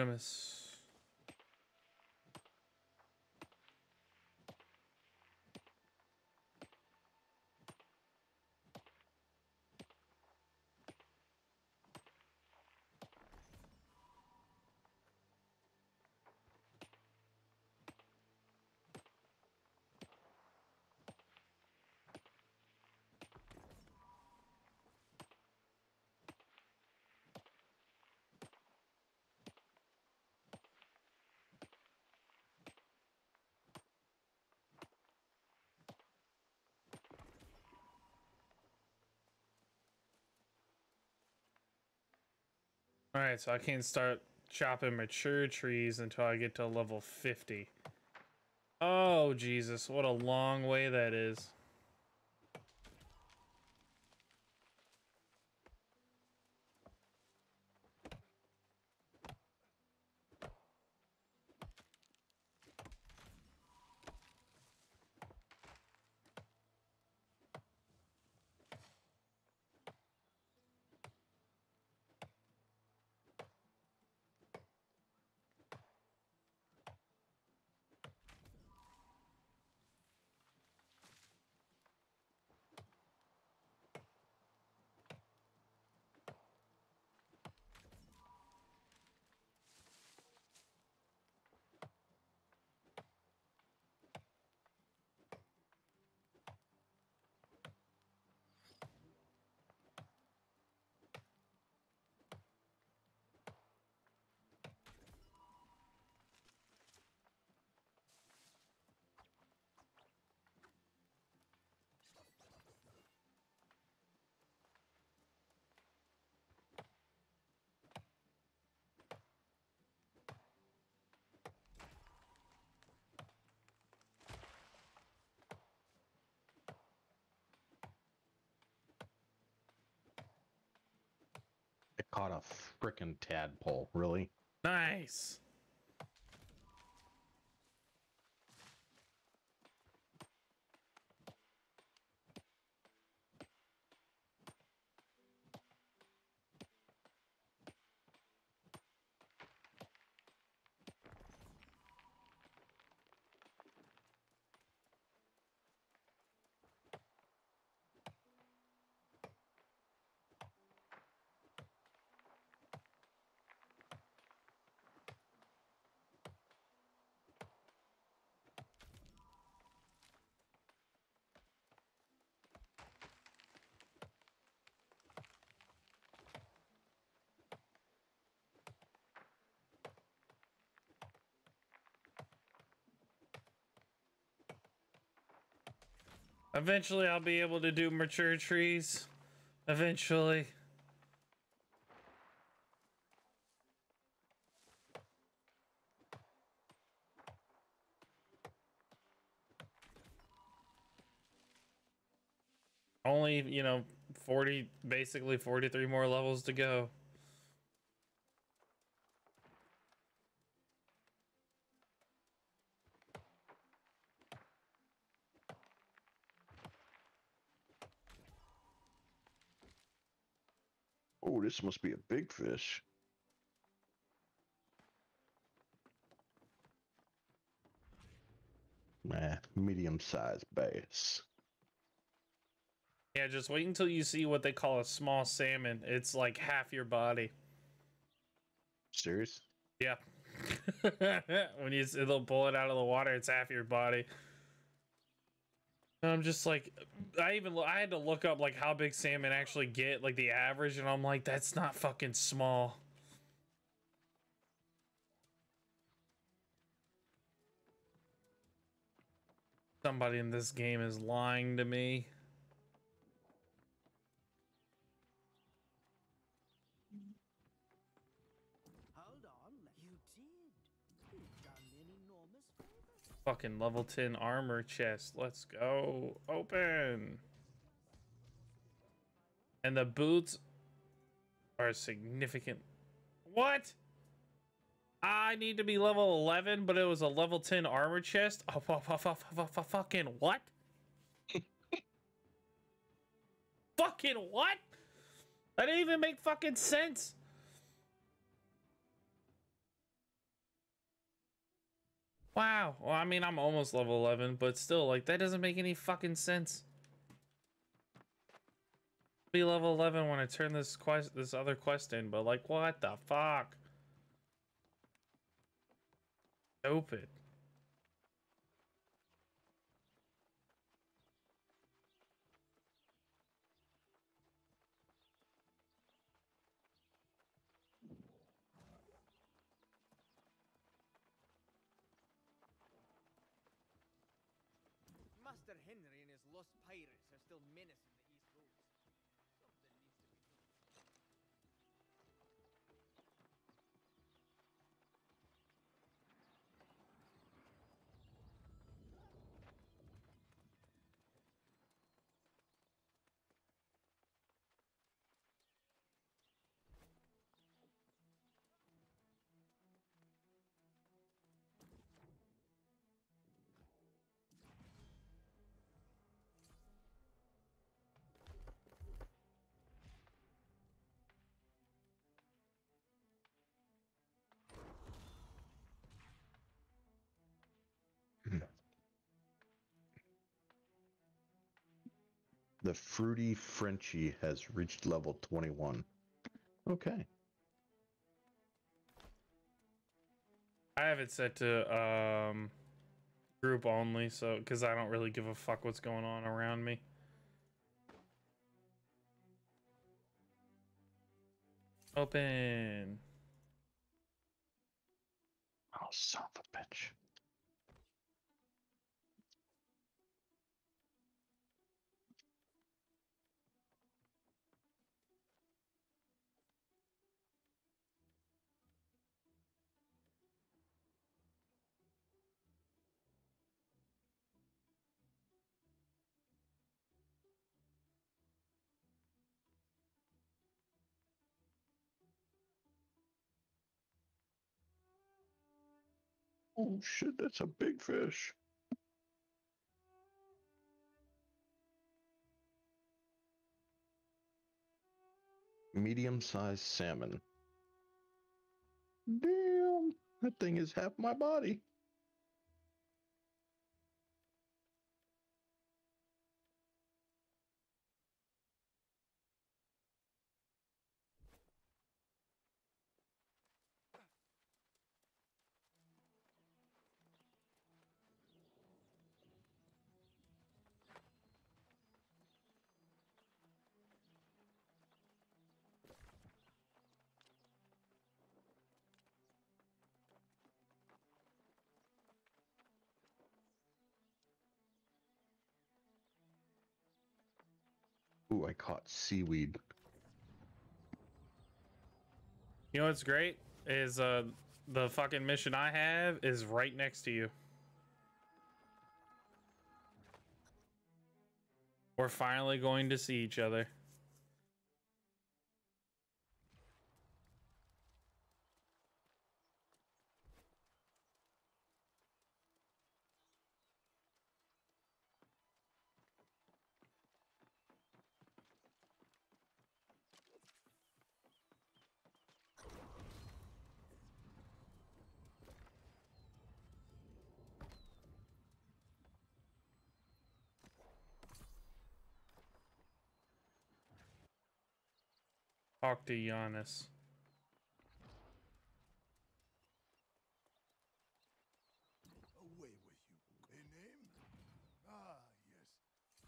Unanimous. All right, so I can't start chopping mature trees until I get to level 50. Oh, Jesus, what a long way that is. Caught a freaking tadpole. Really? Nice. Eventually, I'll be able to do mature trees. Eventually. Only, you know, 40, basically 43 more levels to go. Oh, this must be a big fish. Nah, medium-sized bass. Yeah, just wait until you see what they call a small salmon. It's like half your body. Serious? Yeah. [laughs] when you see they'll pull it out of the water, it's half your body. And I'm just like, I even I had to look up like how big salmon actually get, like the average, and I'm like, that's not fucking small. Somebody in this game is lying to me. Fucking level 10 armor chest. Let's go. Open. And the boots are significant. What? I need to be level 11, but it was a level 10 armor chest? Oh, fu- fu- fu- fu- fu- fucking what? [laughs] fucking what? That didn't even make fucking sense. Wow. Well, I mean, I'm almost level 11, but still, like, that doesn't make any fucking sense. Be level 11 when I turn this quest, this other quest in, but like, what the fuck? Stupid. The fruity Frenchie has reached level 21. Okay. I have it set to um group only, so because I don't really give a fuck what's going on around me. Open. Oh, son of a bitch. Oh shit, that's a big fish. Medium sized salmon. Damn, that thing is half my body. Ooh, I caught seaweed. You know what's great is uh the fucking mission I have is right next to you. We're finally going to see each other. Talk to Giannis. Away with you. A name? Ah, yes.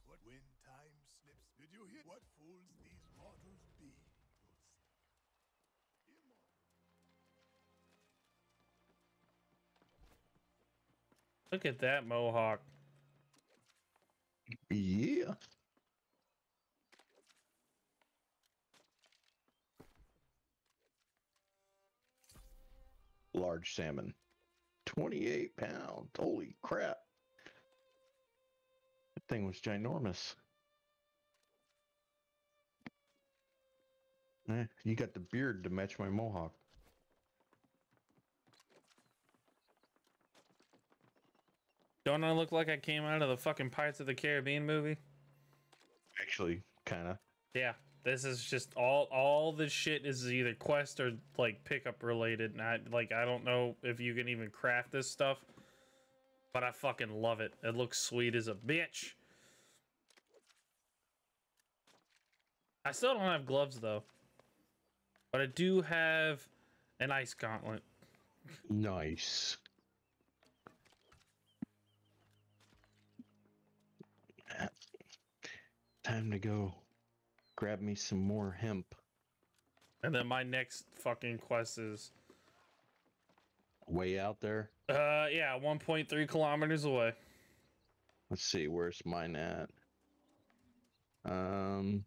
What when time slips? Did you hear what fools these mortals be? Look at that mohawk. Yeah. Large salmon. 28 pounds. Holy crap. That thing was ginormous. Eh, you got the beard to match my mohawk. Don't I look like I came out of the fucking Pirates of the Caribbean movie? Actually, kind of. Yeah, this is just all all this shit is either quest or like pickup related. And I like I don't know if you can even craft this stuff, but I fucking love it. It looks sweet as a bitch. I still don't have gloves though, but I do have an ice gauntlet. Nice. Time to go grab me some more hemp. And then my next fucking quest is Way out there. uh yeah, 1.3 kilometers away. Let's see, where's mine at? Um,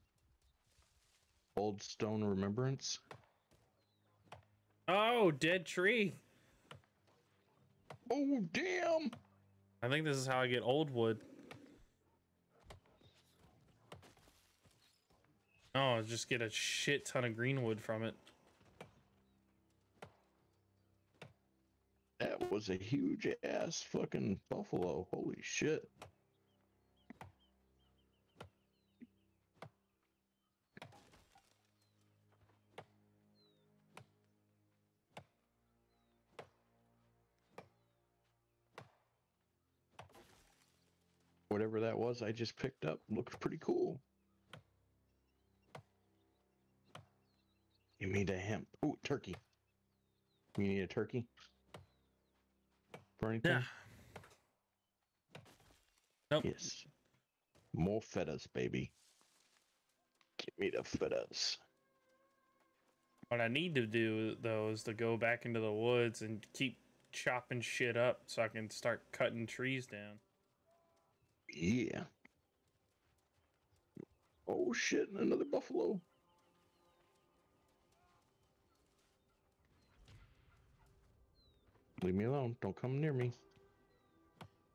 Old Stone Remembrance. Oh, dead tree. Oh, damn! I think this is how I get old wood. Oh, just get a shit ton of greenwood from it. That was a huge ass fucking buffalo. Holy shit. Whatever that was, I just picked up. Looks pretty cool. Give need a hemp. Ooh, turkey. You need a turkey? For anything? Yeah. Nope. Yes. More feathers, baby. Give me the feathers. What I need to do though is to go back into the woods and keep chopping shit up so I can start cutting trees down. Yeah. Oh shit, another buffalo. Leave me alone. Don't come near me.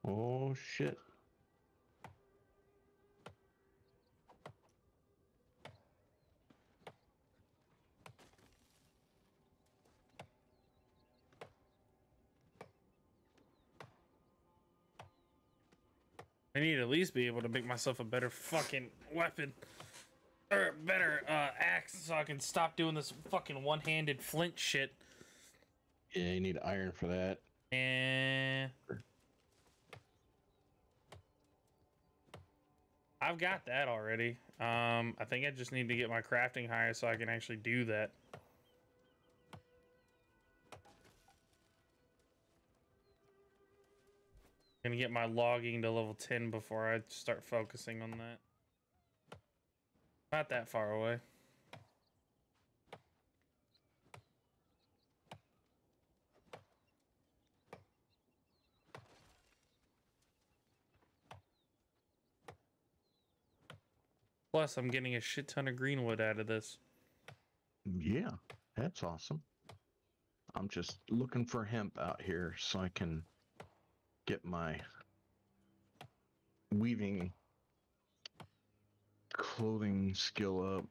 Oh shit. I need to at least be able to make myself a better fucking weapon. Or better uh, axe so I can stop doing this fucking one handed flint shit. Yeah, you need iron for that. And I've got that already. Um, I think I just need to get my crafting higher so I can actually do that. Gonna get my logging to level 10 before I start focusing on that. Not that far away. Plus, I'm getting a shit ton of greenwood out of this. Yeah, that's awesome. I'm just looking for hemp out here so I can get my weaving clothing skill up.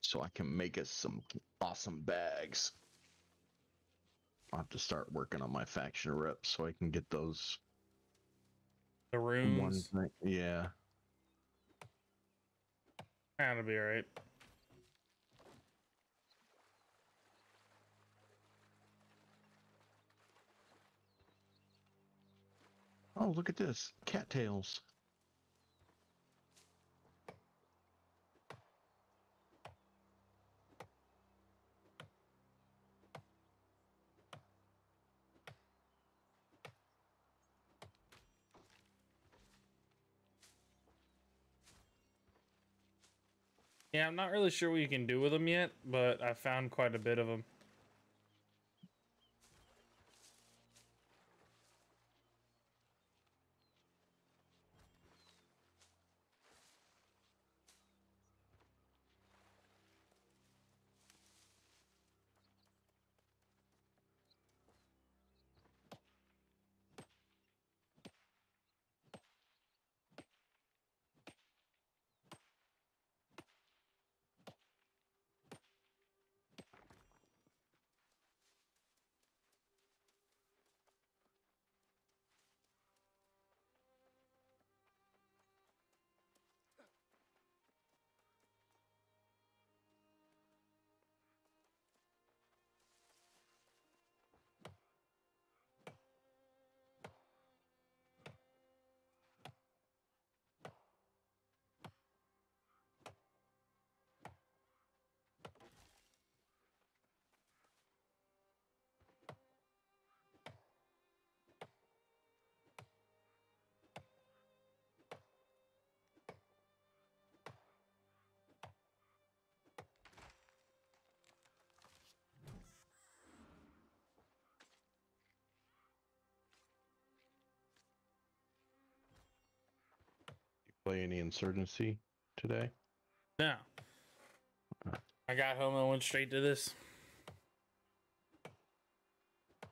So I can make us some awesome bags. I'll have to start working on my faction reps so I can get those The one thing. Yeah. That'll be alright. Oh, look at this. Cattails. Yeah, I'm not really sure what you can do with them yet, but I found quite a bit of them. Play any insurgency today? No. I got home and went straight to this.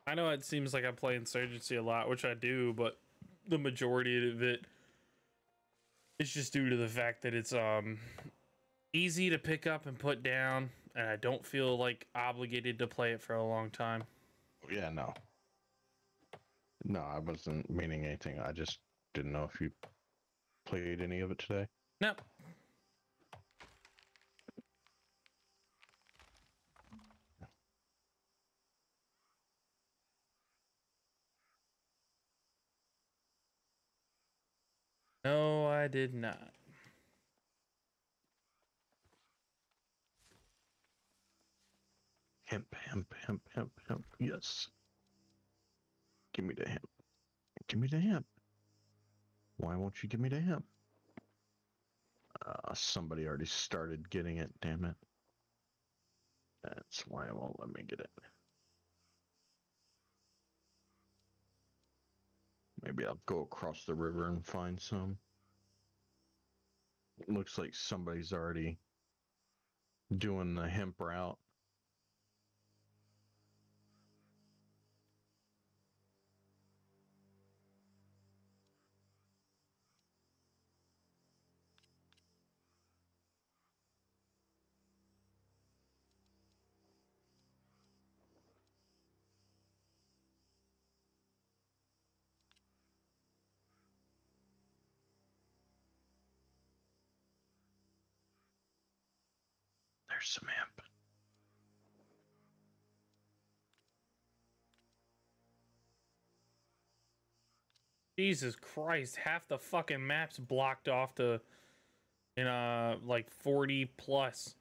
I know it seems like I play Insurgency a lot, which I do, but the majority of it is just due to the fact that it's um easy to pick up and put down, and I don't feel like obligated to play it for a long time. Yeah, no. No, I wasn't meaning anything. I just didn't know if you played any of it today. Nope. No, I did not. Hemp, hemp, hemp, hemp, hemp. Yes. Give me the hemp. Give me the hemp. Why won't you give me the hemp? Uh, somebody already started getting it, damn it. That's why it won't let me get it. Maybe I'll go across the river and find some. Looks like somebody's already doing the hemp route. Some hemp. Jesus Christ, half the fucking map's blocked off to in uh like 40 plus.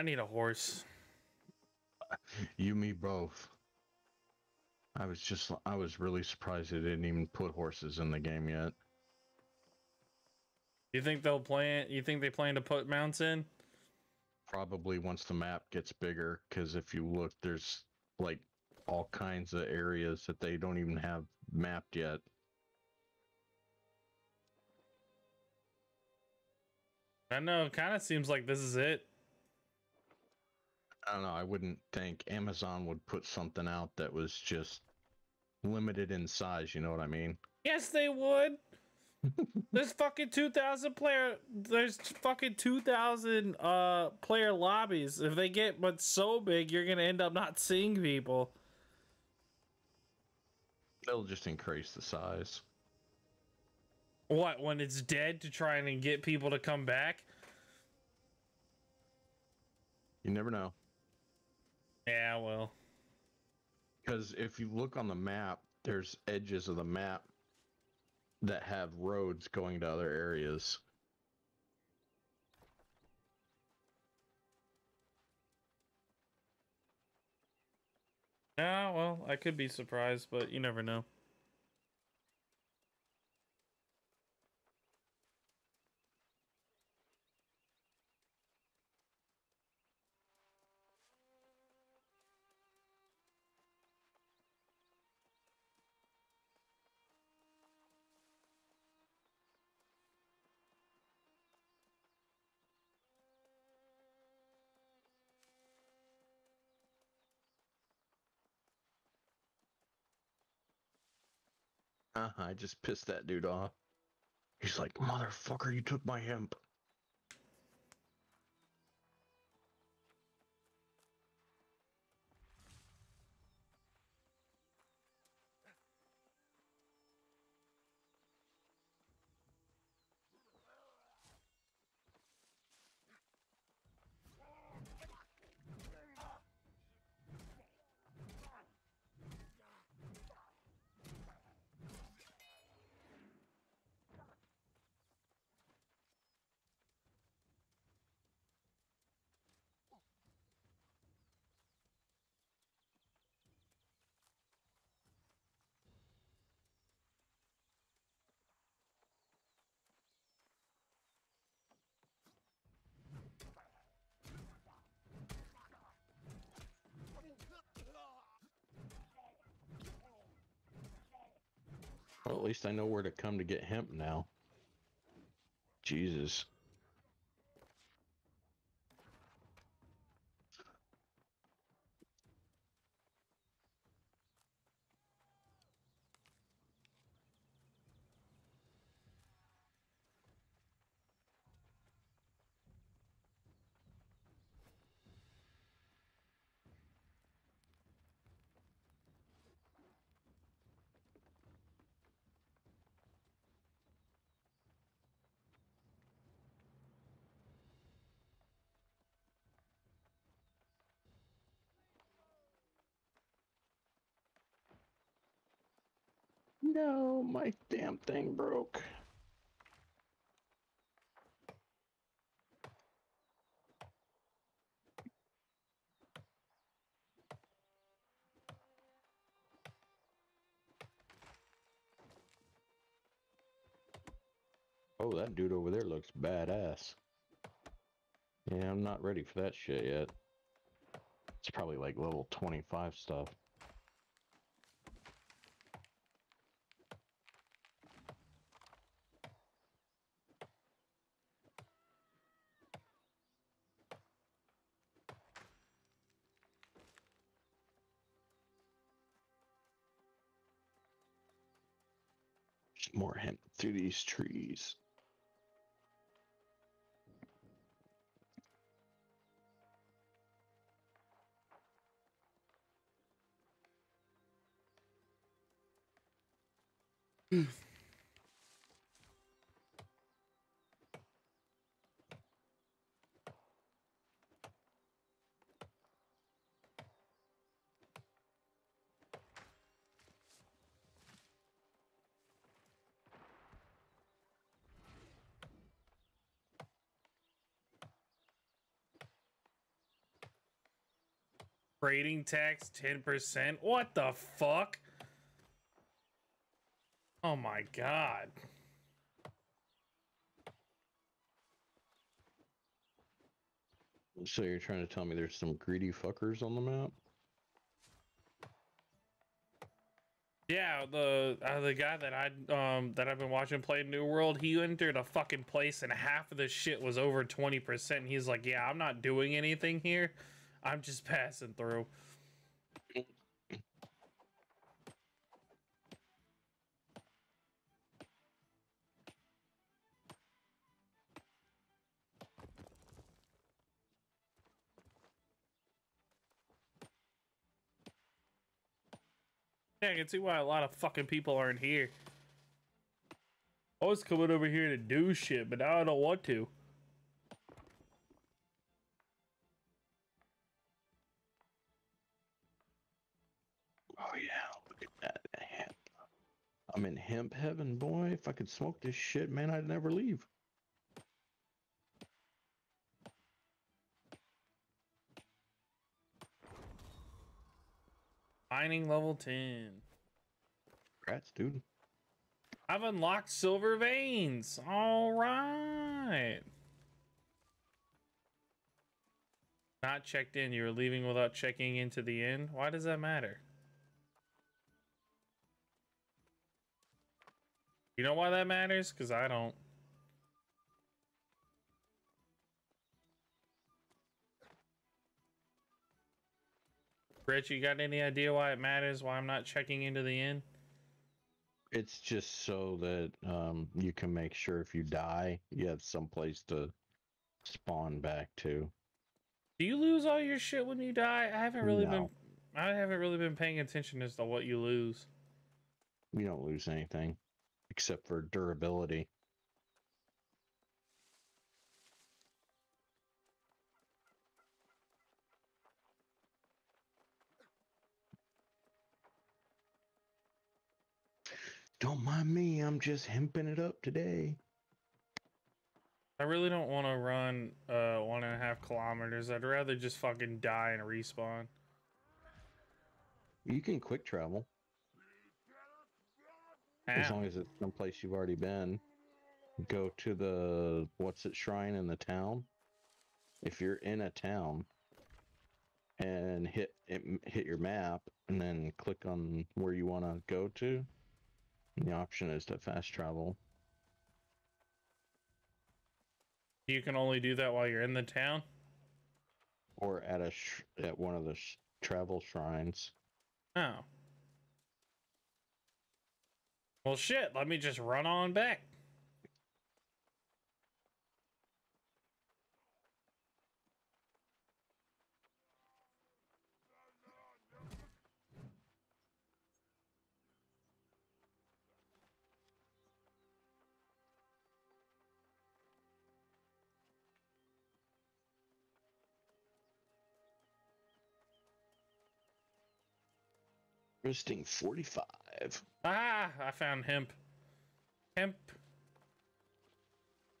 I need a horse. You, me, both. I was just, I was really surprised they didn't even put horses in the game yet. You think they'll plan you think they plan to put mounts in? Probably once the map gets bigger, because if you look, there's like all kinds of areas that they don't even have mapped yet. I know, it kind of seems like this is it. I don't know. I wouldn't think Amazon would put something out that was just limited in size. You know what I mean? Yes, they would. [laughs] there's fucking 2000 player there's fucking 2000 uh player lobbies. If they get but so big, you're going to end up not seeing people. They'll just increase the size. What, when it's dead to try and get people to come back? You never know. Yeah, well. Because if you look on the map, there's edges of the map that have roads going to other areas. Yeah, well, I could be surprised, but you never know. [laughs] I just pissed that dude off. He's like, motherfucker, you took my hemp. Well, at least I know where to come to get hemp now. Jesus. No, my damn thing broke. Oh, that dude over there looks badass. Yeah, I'm not ready for that shit yet. It's probably like level 25 stuff. Through these trees. Hmm. Trading tax 10%? What the fuck? Oh my god. So you're trying to tell me there's some greedy fuckers on the map? Yeah, the uh, the guy that I um that I've been watching play New World, he entered a fucking place and half of the shit was over 20%. And he's like, "Yeah, I'm not doing anything here. I'm just [laughs] passing through." Yeah, I can see why a lot of fucking people aren't here. I was coming over here to do shit, but now I don't want to. I'm in hemp heaven, boy. If I could smoke this shit, man, I'd never leave. Mining level 10. Congrats, dude. I've unlocked silver veins. All right. Not checked in. You were leaving without checking into the inn. Why does that matter? You know why that matters? Because I don't. Rich, you got any idea why it matters? Why I'm not checking into the inn? It's just so that um, you can make sure if you die, you have some place to spawn back to. Do you lose all your shit when you die? I haven't really been No. I haven't really been paying attention as to what you lose. You don't lose anything except for durability. Don't mind me, I'm just hemping it up today. I really don't want to run uh one and a half kilometers. I'd rather just fucking die and respawn. You can quick travel as long as it's someplace you've already been. Go to the what's it shrine in the town. If you're in a town and hit it, hit your map and then click on where you want to go to, the option is to fast travel. You can only do that while you're in the town. or at a at one of the sh- travel shrines. Oh. Well, shit. Let me just run on back. Resting 45. Ah, I found hemp. Hemp.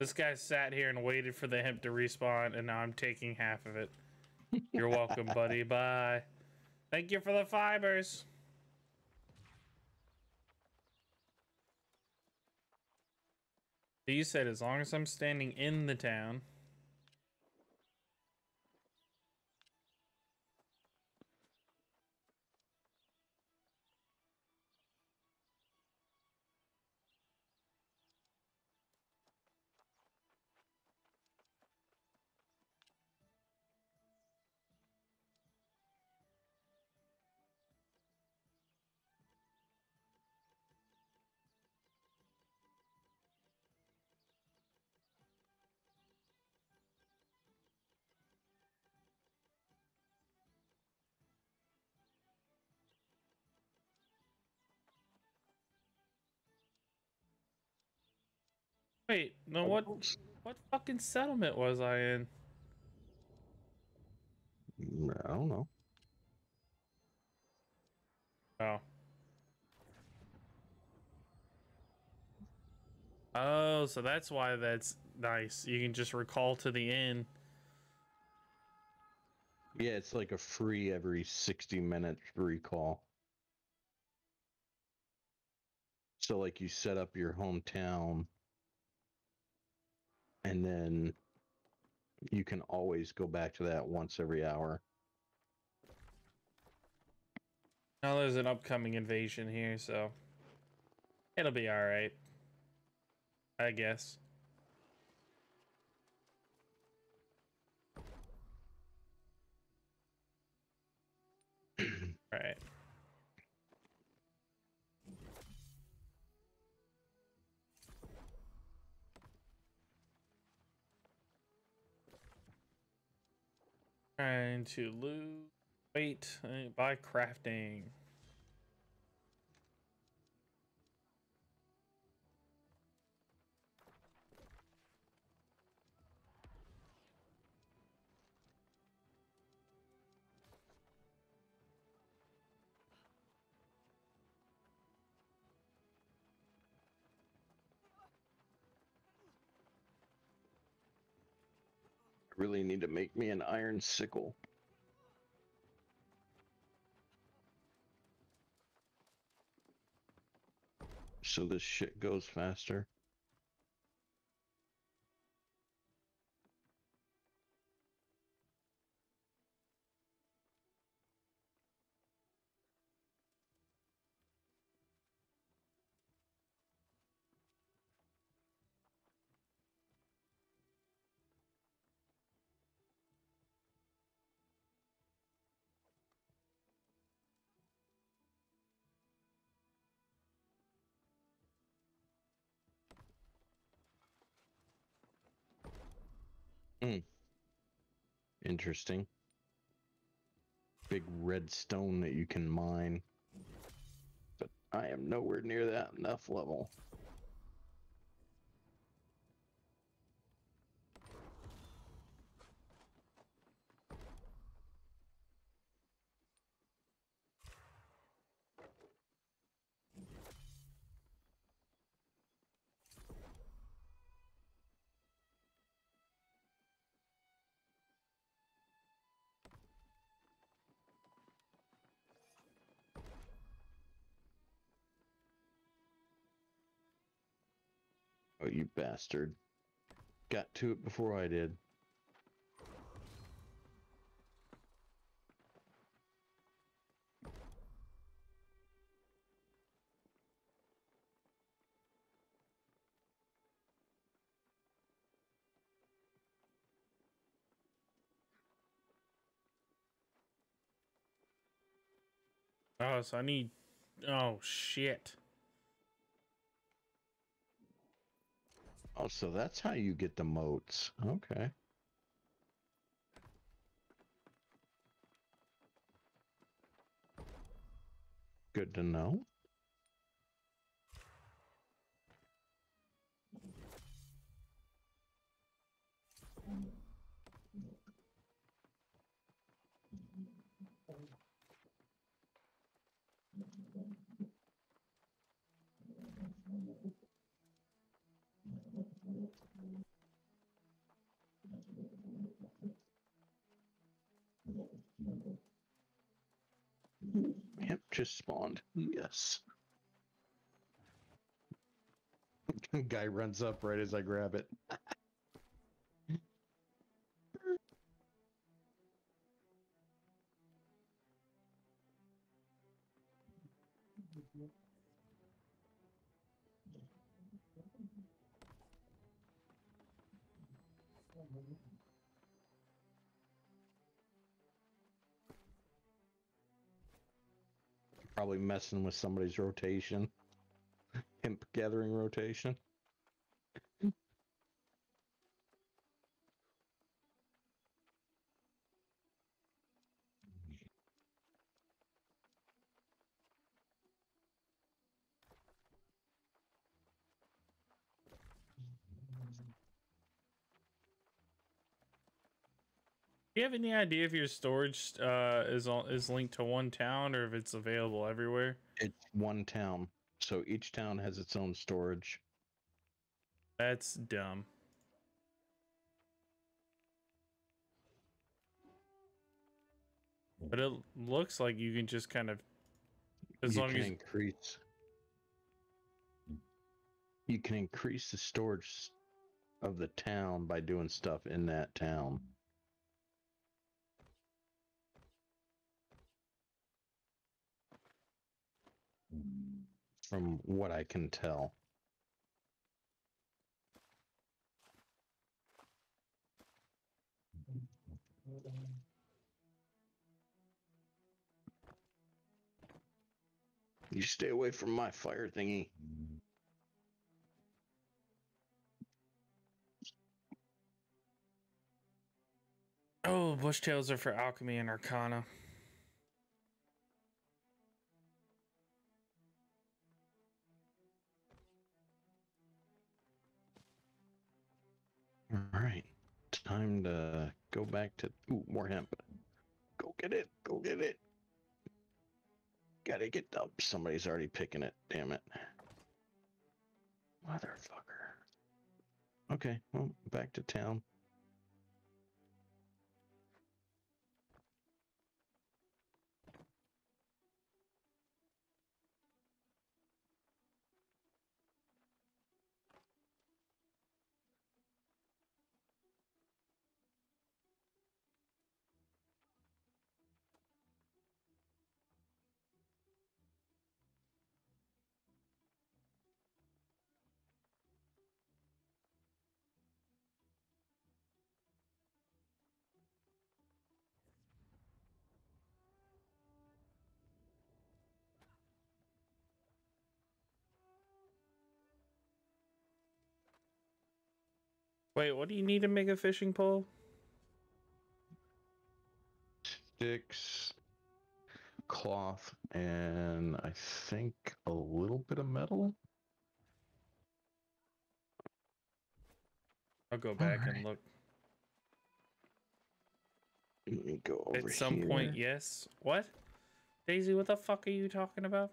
This guy sat here and waited for the hemp to respawn, and now I'm taking half of it. You're welcome, [laughs] buddy. Bye. Thank you for the fibers. You said as long as I'm standing in the town. Wait, no, oh, what? Oh, what fucking settlement was I in? I don't know. Oh. Oh, so that's why that's nice. You can just recall to the inn. Yeah, it's like a free every 60 minute recall. So, like, you set up your hometown, and then you can always go back to that once every hour. Now there's an upcoming invasion here, so it'll be all right. I guess. [clears throat] right. Trying to lose weight uh, by crafting. Really need to make me an iron sickle. So this shit goes faster. Interesting. Big red stone that you can mine. But I am nowhere near that enough level. Bastard. Got to it before I did. Oh, so I need. Oh shit. Oh, so that's how you get the motes. Okay. Good to know. Just spawned. Yes. [laughs] Guy runs up right as I grab it. Probably messing with somebody's rotation. [laughs] Hemp gathering rotation. Do you have any idea if your storage uh, is on, is linked to one town or if it's available everywhere? It's one town. So each town has its own storage. That's dumb. But it looks like you can just kind of, as you long as increase you can increase the storage of the town by doing stuff in that town. From what I can tell. You stay away from my fire thingy. oh, bush tails are for alchemy and arcana. All right. Time to go back to ooh, more hemp. Go get it. Go get it. Gotta get up. Somebody's already picking it. Damn it. Motherfucker. Okay, well, back to town. Wait, what do you need to make a fishing pole? Sticks, cloth, and I think a little bit of metal. I'll go back Alright. and look. Let me go over At some point, yes. What? Daisy, what the fuck are you talking about?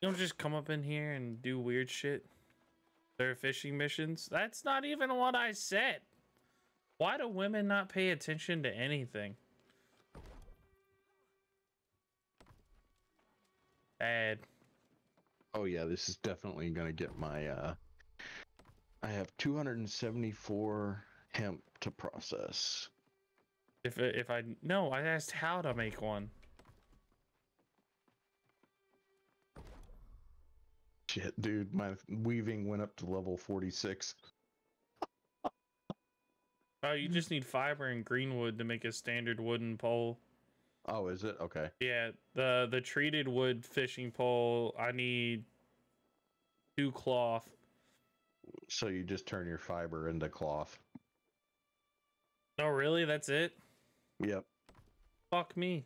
You don't just come up in here and do weird shit. There are fishing missions. That's not even what I said. Why do women not pay attention to anything? Bad. Oh yeah, this is definitely gonna get my. uh I have 274 hemp to process. If if I no, I asked how to make one. Shit, dude, my weaving went up to level 46. Oh, you just need fiber and green wood to make a standard wooden pole. Oh, is it? Okay. Yeah, the the treated wood fishing pole. I need two cloth. So you just turn your fiber into cloth. Oh, really? That's it? Yep. Fuck me.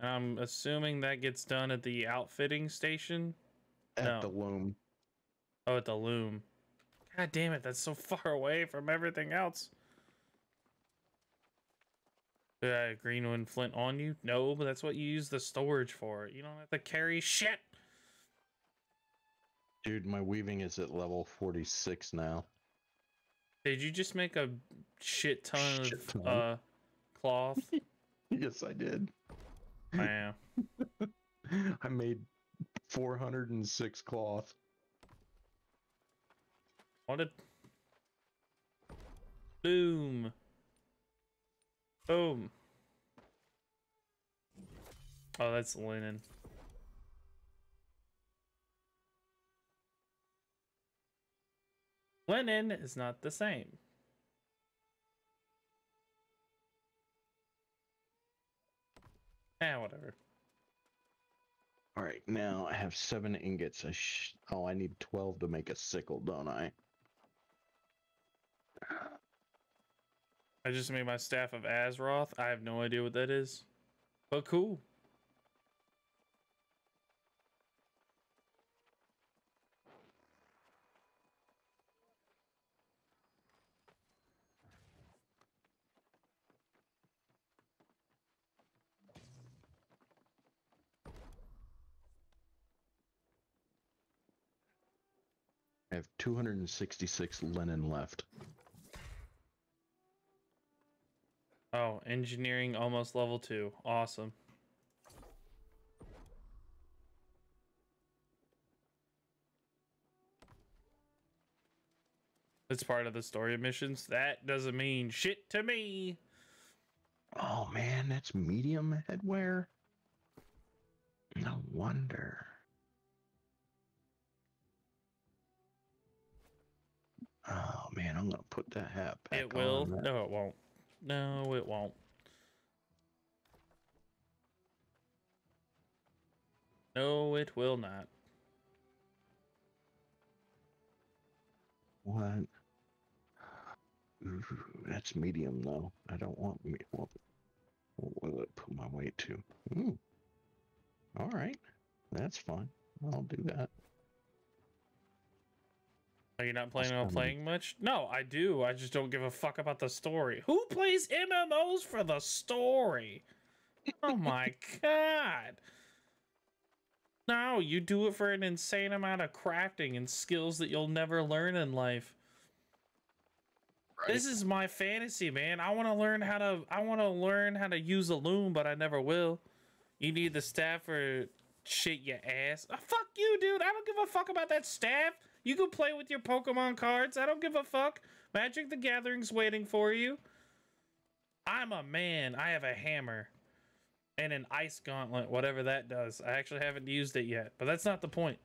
I'm assuming that gets done at the outfitting station. At No. the loom. Oh, at the loom. God damn it! That's so [laughs] far away from everything else. Uh, Greenwood Flint on you? No, but that's what you use the storage for. You don't have to carry shit. Dude, my weaving is at level 46 now. Did you just make a shit ton Shit of ton. uh cloth? [laughs] Yes, I did. wow. [laughs] I made 406 cloth. What did Boom. Boom. Oh, that's linen. Linen is not the same. Eh, whatever. All right, now I have seven ingots. I oh, I need 12 to make a sickle, don't I? I just made my staff of Azoth. I have no idea what that is. But cool. I have 266 linen left. Oh, engineering almost level two. Awesome. It's part of the story of missions. That doesn't mean shit to me. Oh man, that's medium headwear. No wonder. Oh man, I'm gonna put that hat back. it will. on. No, it won't. No, it won't. No, it will not. What? Ooh, that's medium though. I don't want me. What, what will it put my weight to? Ooh. All right, that's fine. I'll do that. Are you not planning on playing much? No, I do. I just don't give a fuck about the story. Who plays MMOs for the story? Oh [laughs] my god. No, you do it for an insane amount of crafting and skills that you'll never learn in life. This is my fantasy, man. I want to learn how to I want to learn how to use a loom, but I never will. You need the staff for shit your ass. Ah, fuck you, dude. I don't give a fuck about that staff. You can play with your Pokemon cards. I don't give a fuck. Magic the Gathering's waiting for you. I'm a man. I have a hammer and an ice gauntlet, whatever that does. I actually haven't used it yet, but that's not the point.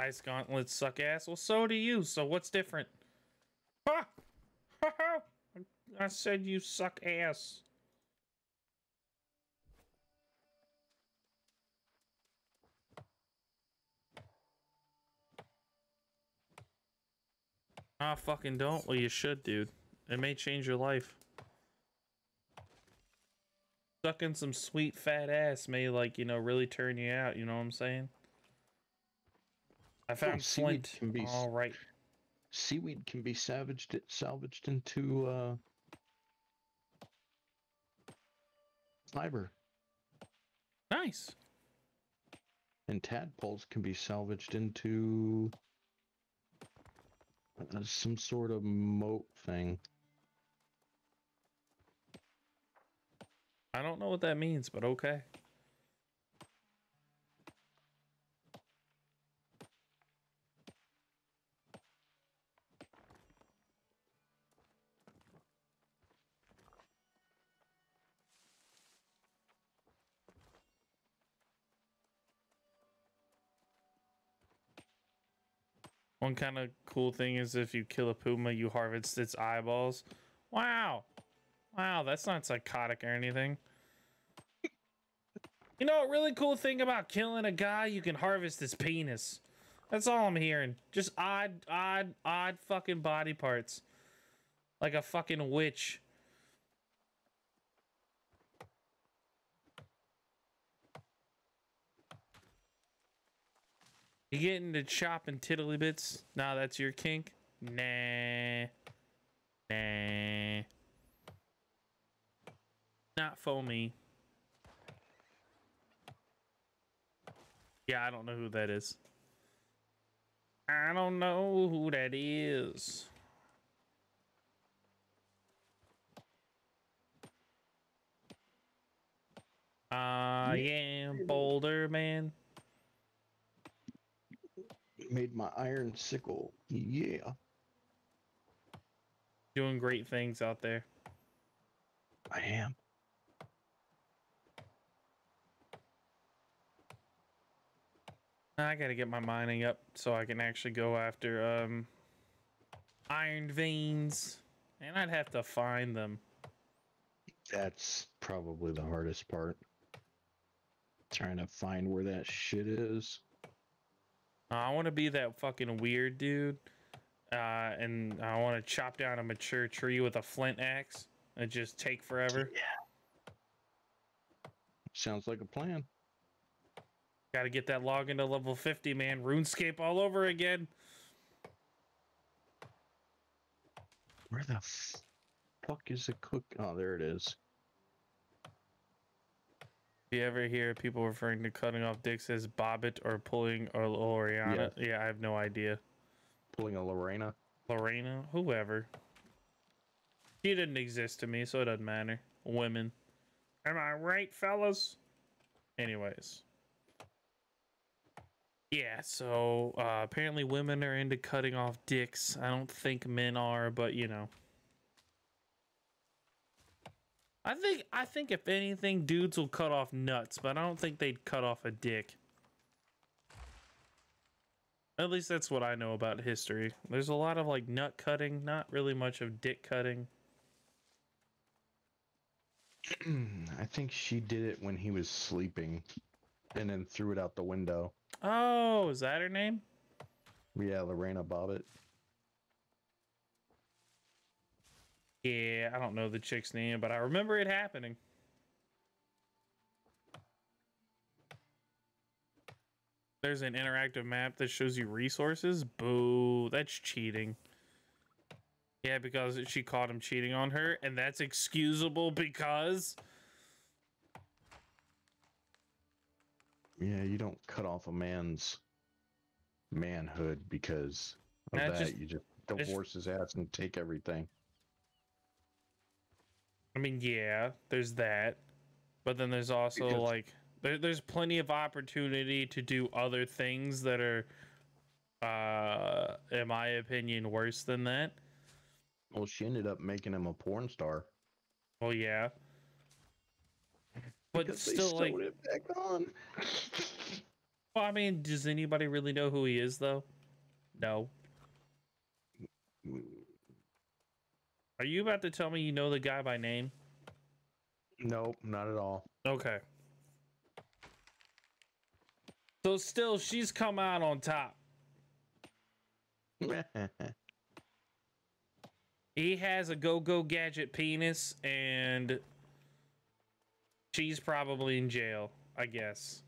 Ice gauntlets suck ass. Well, so do you. So what's different? Ha! Ha! I said you suck ass. Ah, fucking don't. Well, you should, dude. It may change your life. Sucking some sweet fat ass may, like, you know, really turn you out. You know what I'm saying? I found seaweed Flint. can be All right. Seaweed can be salvaged it salvaged into uh fiber. Nice. And tadpoles can be salvaged into uh, some sort of mote thing. I don't know what that means, but okay. One kind of cool thing is if you kill a puma, you harvest its eyeballs. Wow. Wow, that's not psychotic or anything. [laughs] You know, a really cool thing about killing a guy, you can harvest his penis. That's all I'm hearing. Just odd, odd, odd fucking body parts. Like a fucking witch. You get into chopping tiddly bits? Nah, that's your kink? Nah. Nah. Not foamy. Yeah, I don't know who that is. I don't know who that is. I am Boulder Man. Made my iron sickle. Yeah. Doing great things out there. I am. I gotta get my mining up so I can actually go after um iron veins. And I'd have to find them. That's probably the hardest part. Trying to find where that shit is. Uh, I want to be that fucking weird dude. Uh, and I want to chop down a mature tree with a flint axe and just take forever. Yeah. Sounds like a plan. Got to get that log into level 50, man. RuneScape all over again. Where the f- fuck is the cook? Oh, there it is. Do you ever hear people referring to cutting off dicks as Bobbitt or pulling or Loriana? Yeah, I have no idea. Pulling a Lorena. Lorena, whoever. She didn't exist to me, so it doesn't matter. Women. Am I right, fellas? Anyways. Yeah, so uh, apparently women are into cutting off dicks. I don't think men are, but you know. I think I think if anything, dudes will cut off nuts, but I don't think they'd cut off a dick. At least that's what I know about history. There's a lot of like nut cutting, not really much of dick cutting. [clears throat] I think she did it when he was sleeping and then threw it out the window. Oh, is that her name? Yeah, Lorena Bobbitt. Yeah, I don't know the chick's name, but I remember it happening. There's an interactive map that shows you resources. Boo, that's cheating. Yeah, because she caught him cheating on her, and that's excusable because Yeah, you don't cut off a man's manhood because of That that. just- you just just- divorce his ass and take everything. I mean, yeah, there's that, but then there's also Because- like there, there's plenty of opportunity to do other things that are, uh, in my opinion, worse than that. Well, she ended up making him a porn star. Well, yeah, but Because still, like, it back on. well, I mean, does anybody really know who he is though? No. Are you about to tell me you know the guy by name? Nope, not at all. Okay. So still, she's come out on top. [laughs] He has a go-go gadget penis, and she's probably in jail. I guess.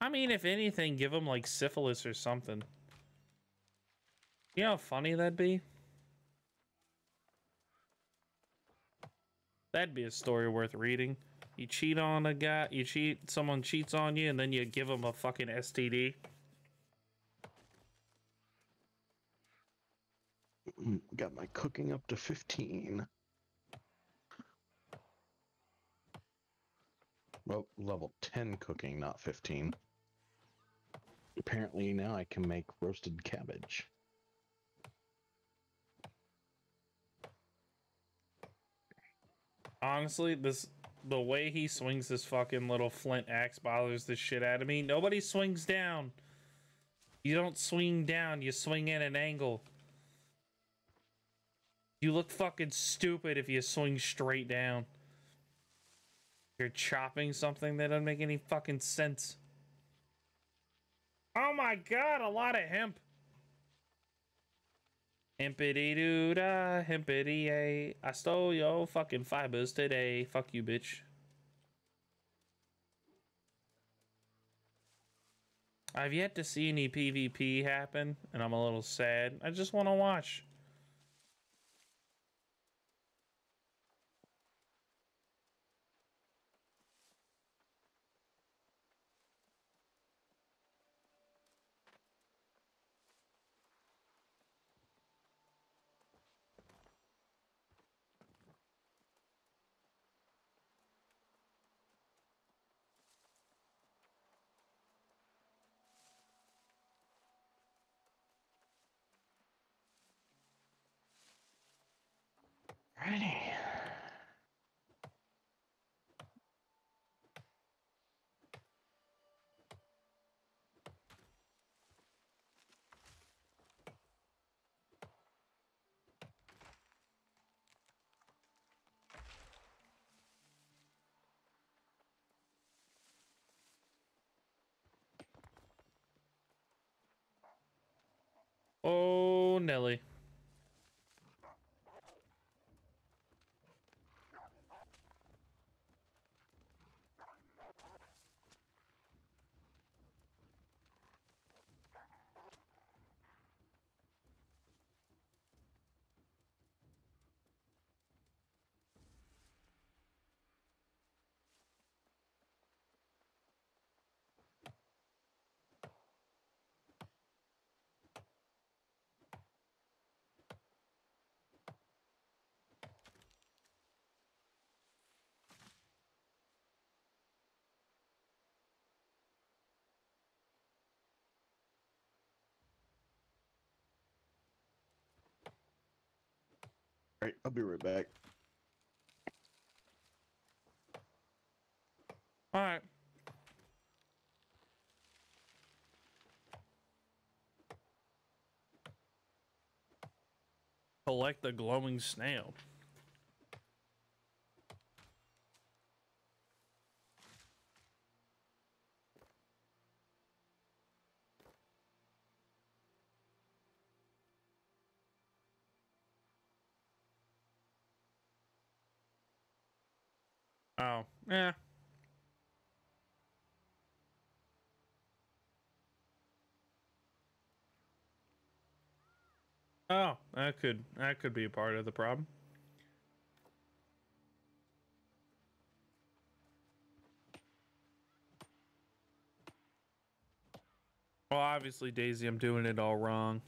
I mean, if anything, give him like syphilis or something. You know how funny that'd be? That'd be a story worth reading. You cheat on a guy, you cheat, someone cheats on you, and then you give them a fucking STD. [clears throat] Got my cooking up to 15. Well, level 10 cooking, not 15. Apparently now I can make roasted cabbage. Honestly, this the way he swings this fucking little flint axe bothers the shit out of me. Nobody swings down. You don't swing down, you swing at an angle. You look fucking stupid if you swing straight down. You're chopping something that doesn't make any fucking sense. Oh my god, a lot of hemp. Hempity doo da, hempity a. I stole your fucking fibers today. Fuck you, bitch. I've yet to see any PvP happen, and I'm a little sad. I just want to watch. Oh, Nelly. All right, I'll be right back. All right. Collect the glowing snail. Oh, yeah. Oh, that could that could be a part of the problem. Well, obviously, Daisy, I'm doing it all wrong.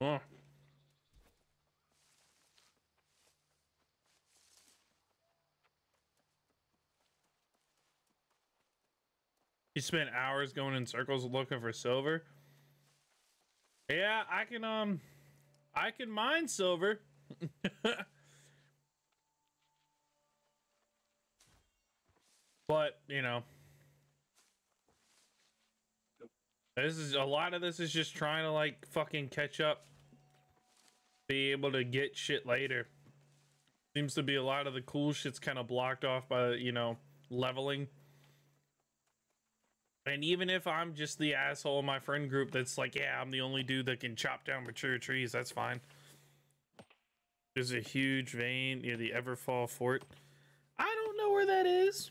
Oh. You spent hours going in circles looking for silver. Yeah, I can um I can mine silver. [laughs] but, you know, this is a lot of this is just trying to like fucking catch up. Be able to get shit later. Seems to be a lot of the cool shit's kind of blocked off by, you know, leveling. And even if I'm just the asshole in my friend group that's like, yeah, I'm the only dude that can chop down mature trees, that's fine. There's a huge vein near the Everfall Fort. I don't know where that is.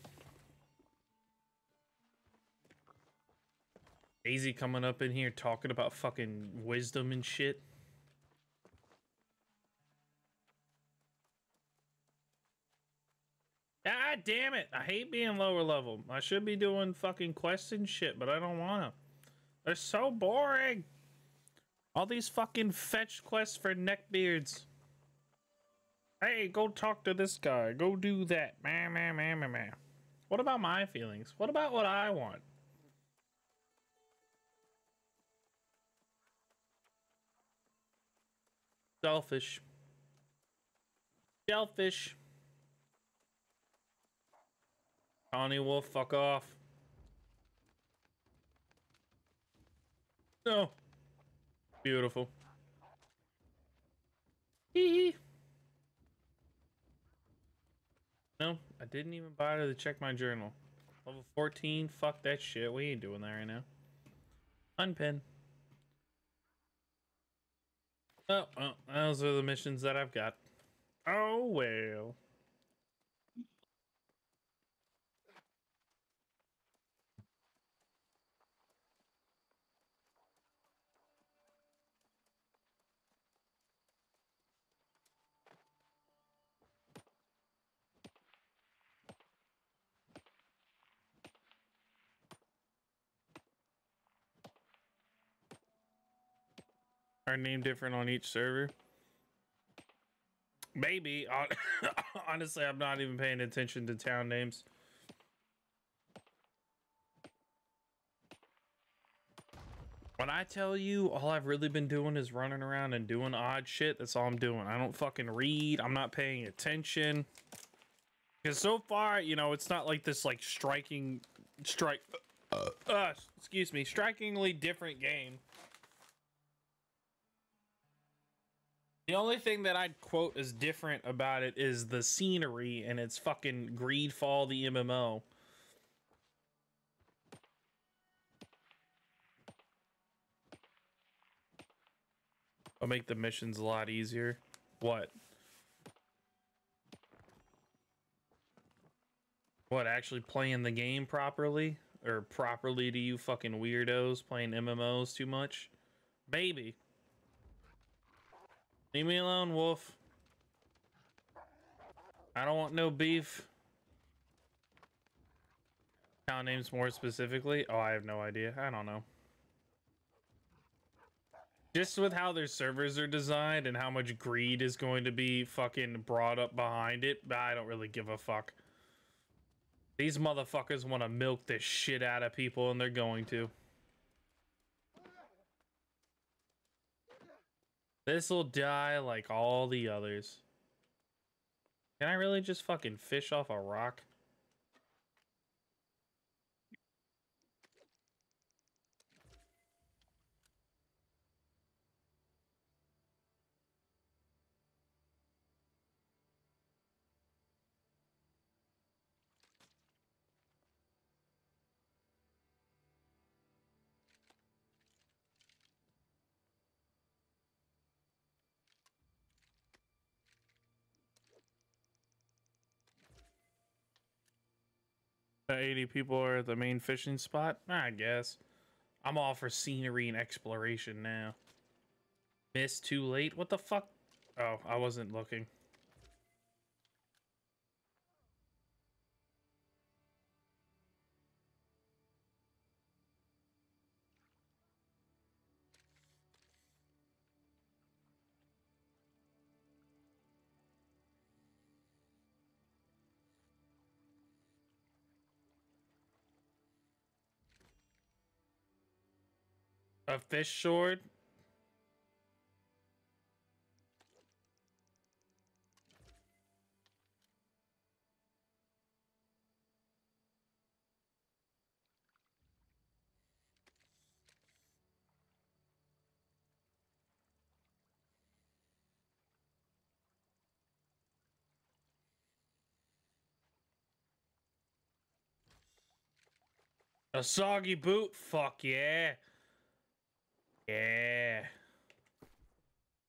Daisy coming up in here talking about fucking wisdom and shit. God damn it. I hate being lower level. I should be doing fucking quests and shit, but I don't want to. They're so boring. All these fucking fetch quests for neckbeards. Hey, go talk to this guy. Go do that. Man, man, man, man, man. What about my feelings? What about what I want? Selfish. Selfish. Connie Wolf, fuck off. No. Beautiful. Hee No, I didn't even bother to check my journal. Level 14, fuck that shit. We ain't doing that right now. Unpin. Oh, well, those are the missions that I've got. Oh, well. Are named different on each server. Maybe. [coughs] Honestly, I'm not even paying attention to town names. When I tell you all I've really been doing is running around and doing odd shit, that's all I'm doing. I don't fucking read. I'm not paying attention. Because so far, you know, it's not like this like striking strike [coughs] uh, excuse me, strikingly different game. The only thing that I'd quote as different about it is the scenery and it's fucking Greedfall the MMO. I'll make the missions a lot easier. What? What, actually playing the game properly? Or properly to you fucking weirdos playing MMOs too much? Maybe. Leave me alone, wolf. I don't want no beef. Town names more specifically? Oh, I have no idea. I don't know. Just with how their servers are designed and how much greed is going to be fucking brought up behind it, I don't really give a fuck. These motherfuckers want to milk the shit out of people and they're going to. This'll die like all the others. Can I really just fucking fish off a rock? 80 people are at the main fishing spot? I guess. I'm all for scenery and exploration now. Missed too late? What the fuck? Oh, I wasn't looking. A fish sword? A soggy boot? Fuck yeah. Yeah.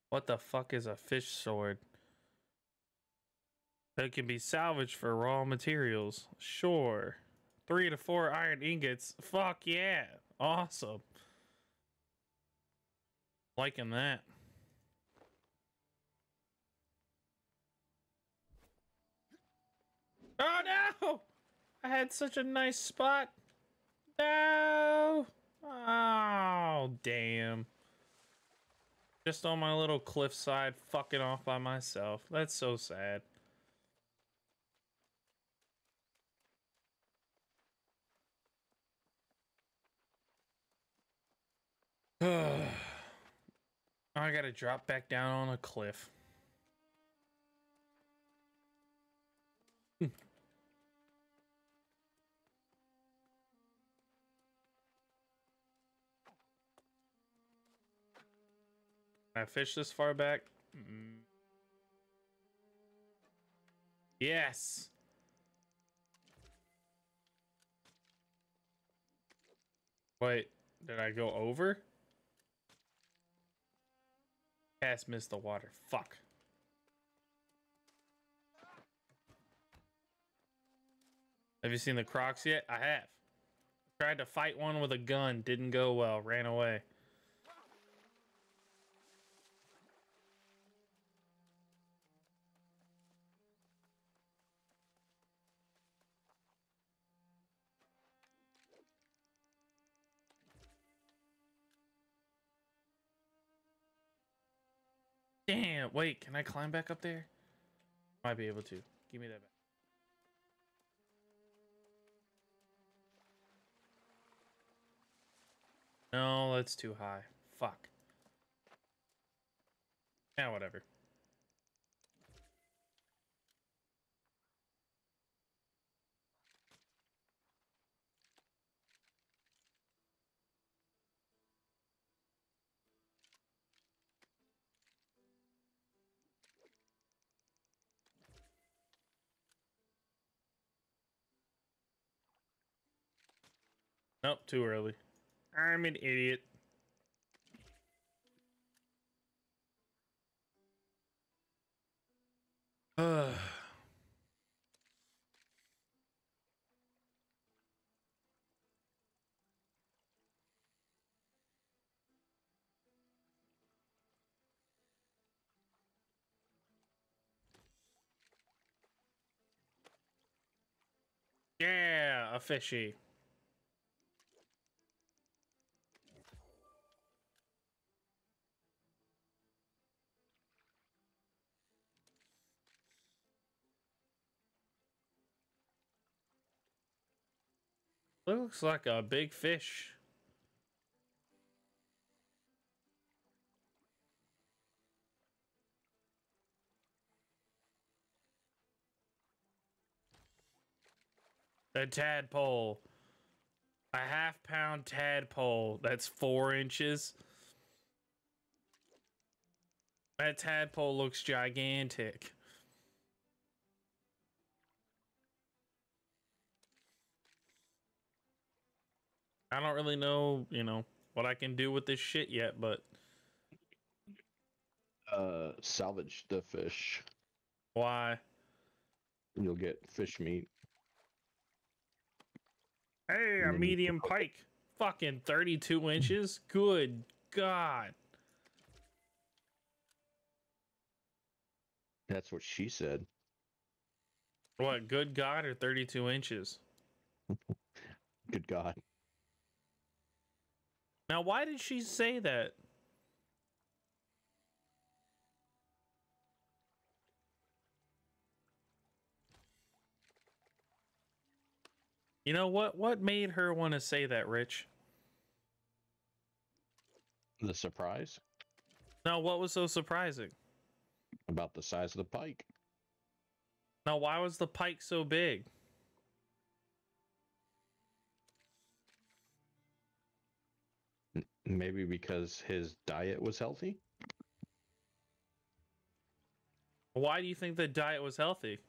What the fuck is a fish sword? That can be salvaged for raw materials. Sure. Three to four iron ingots. Fuck yeah. Awesome. Liking that. Oh no! I had such a nice spot. No! Oh, damn. Just on my little cliffside, fucking off by myself. That's so sad. [sighs] I gotta drop back down on a cliff. I fish this far back? Yes. Wait, did I go over? Cast missed the water. Fuck. Have you seen the crocs yet? I have. Tried to fight one with a gun, didn't go well, ran away. Wait, can I climb back up there? Might be able to. Give me that back. No, that's too high. Fuck. Yeah, whatever. Nope, too early. I'm an idiot. [sighs] Yeah, a fishy. Looks like a big fish. The tadpole. A half pound tadpole. That's four inches. That tadpole looks gigantic. I don't really know, you know, what I can do with this shit yet, but Uh, salvage the fish. why? You'll get fish meat. Hey, a medium pike. Fucking 32 inches? Good God. That's what she said. What, good God or 32 inches? [laughs] Good God. Now, why did she say that? You know what? What made her want to say that, Rich? The surprise Now, what was so surprising? about the size of the pike. Now, why was the pike so big? Maybe because his diet was healthy. Why do you think the diet was healthy?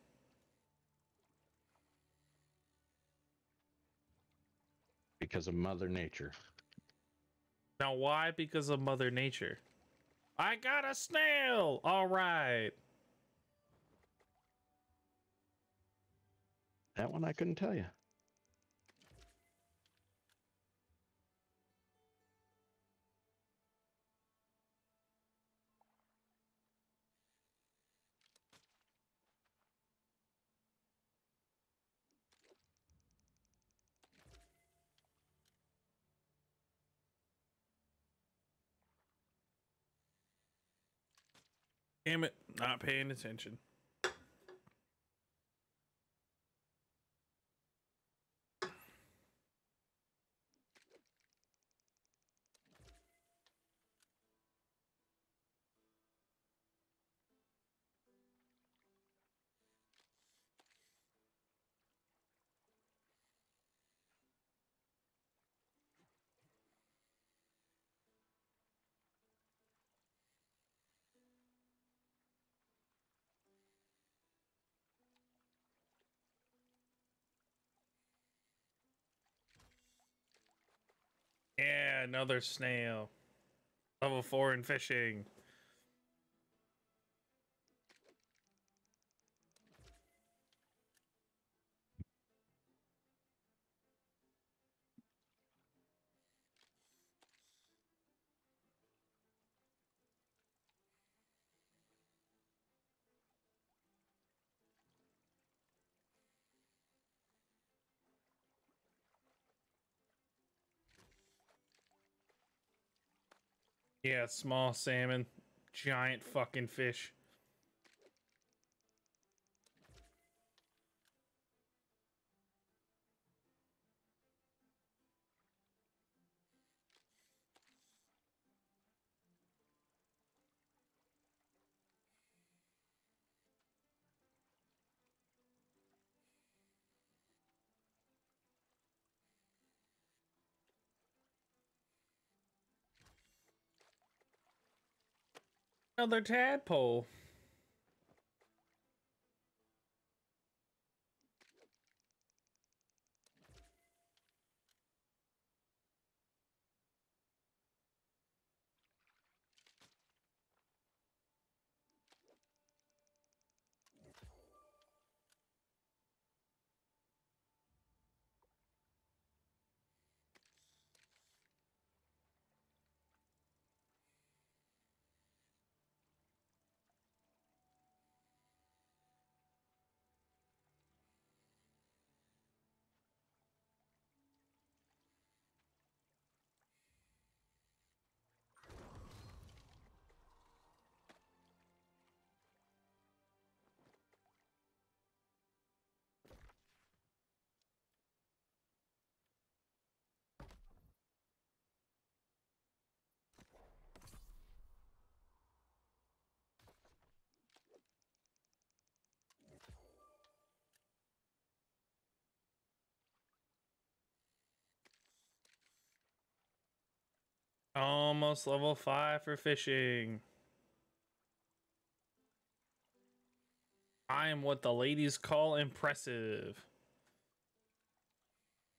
Because of Mother Nature. Now, why? Because of Mother Nature. I got a snail! All right. That one I couldn't tell you. Damn it. Not paying attention. Yeah, another snail. Level four in fishing. Yeah, small salmon, giant fucking fish. Another tadpole. Almost level five for fishing. I am what the ladies call impressive.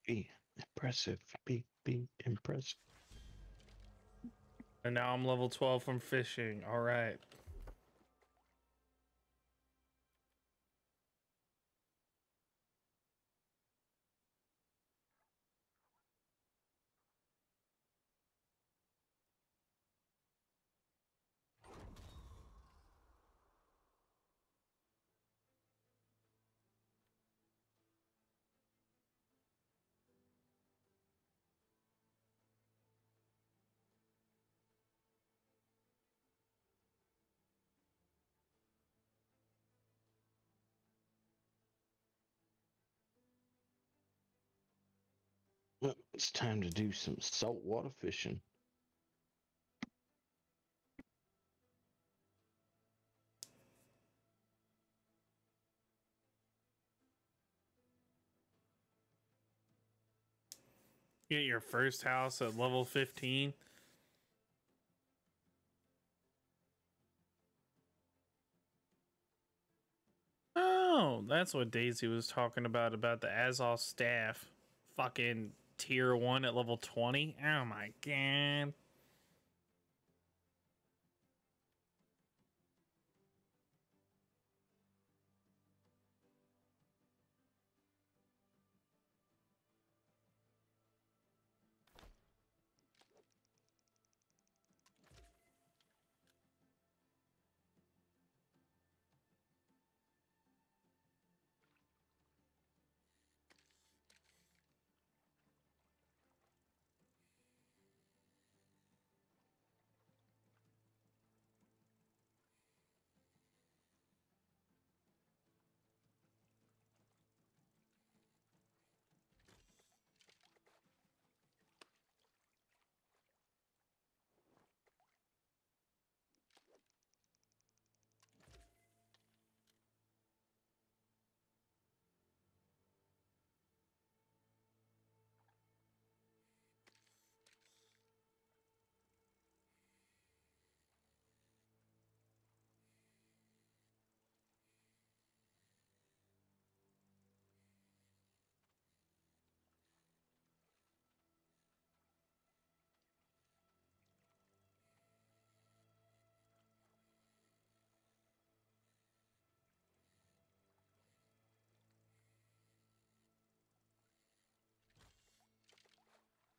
Be impressive. Be be impressive. And now I'm level 12 from fishing. All right. Well, it's time to do some saltwater fishing. Get your first house at level 15. Oh, that's what Daisy was talking about about the Azoth staff. Fucking tier 1 at level 20. Oh my god.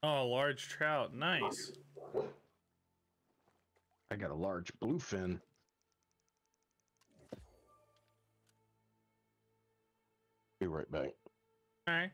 Oh, large trout. Nice. I got a large bluefin. Be right back. All right.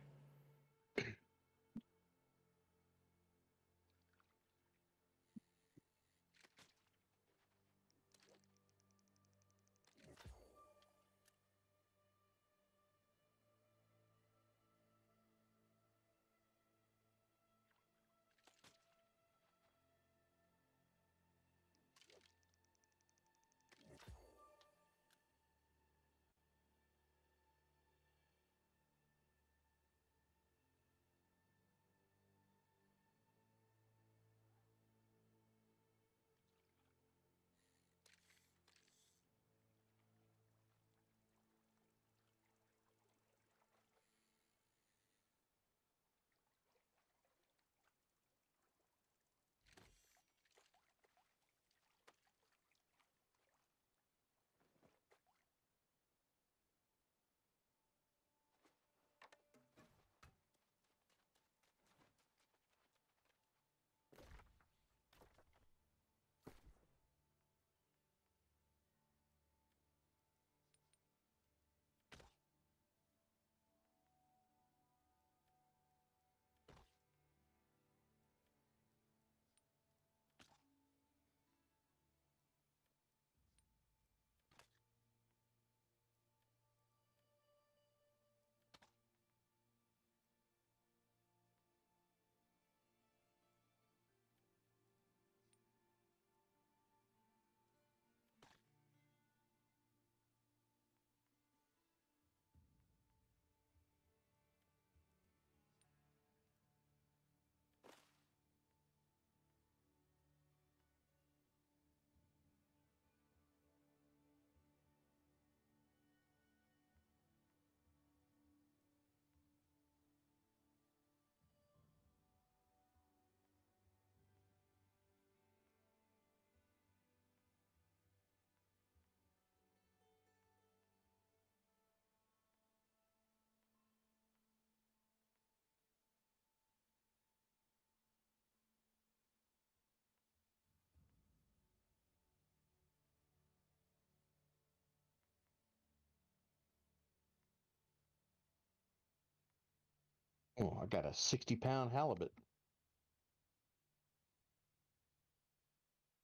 Oh, I got a 60 pound halibut.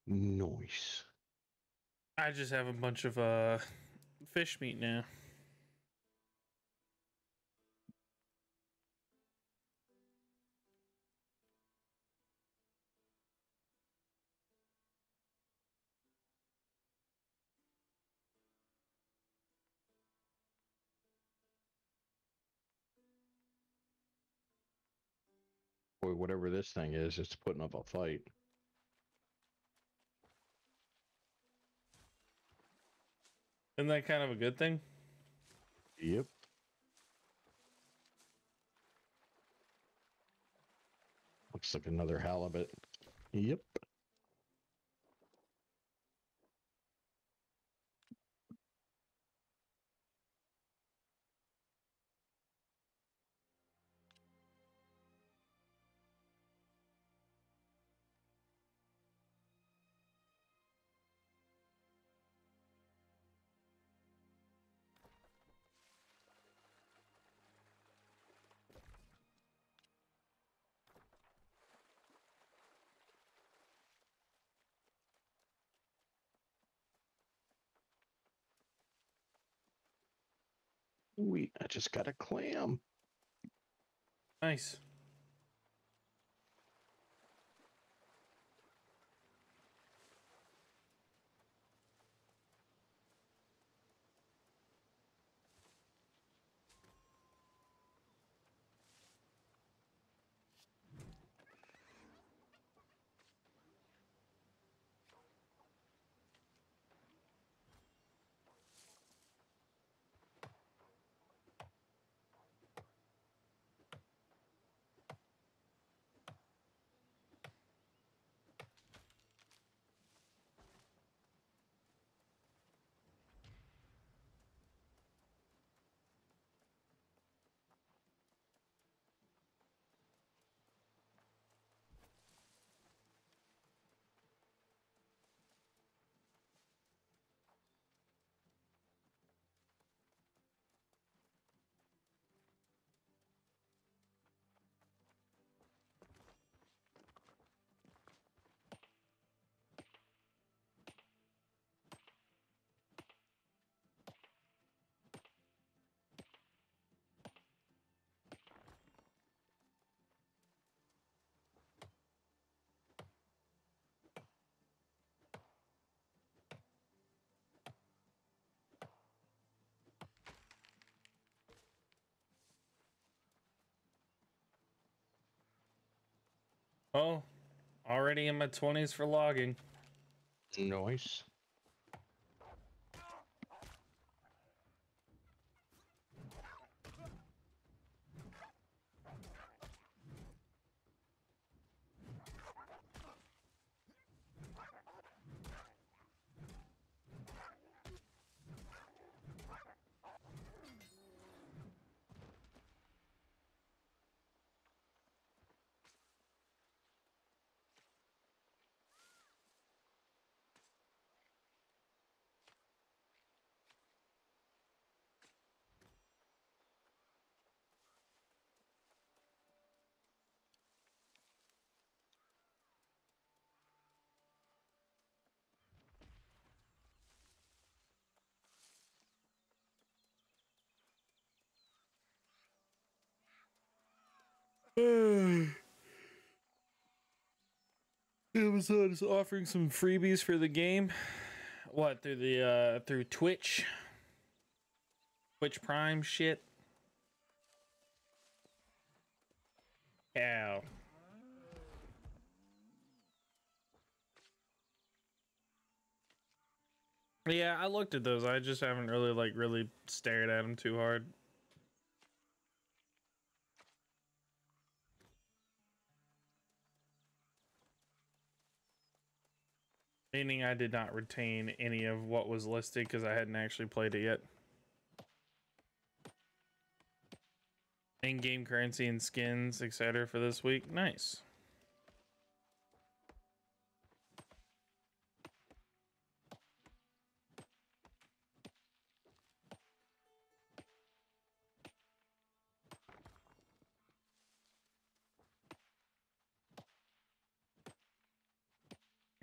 Nice. I just have a bunch of uh fish meat now. Boy, whatever this thing is, it's putting up a fight. Isn't that kind of a good thing? Yep. Looks like another halibut. Yep. Wait, I just got a clam. Nice. Oh, already in my 20s for logging. Nice. [sighs] Amazon is offering some freebies for the game. What through the uh through Twitch? Twitch Prime shit. Ow. Yeah, I looked at those. I just haven't really like really stared at them too hard. Meaning I did not retain any of what was listed because I hadn't actually played it yet. In-game currency and skins, etc. for this week. Nice.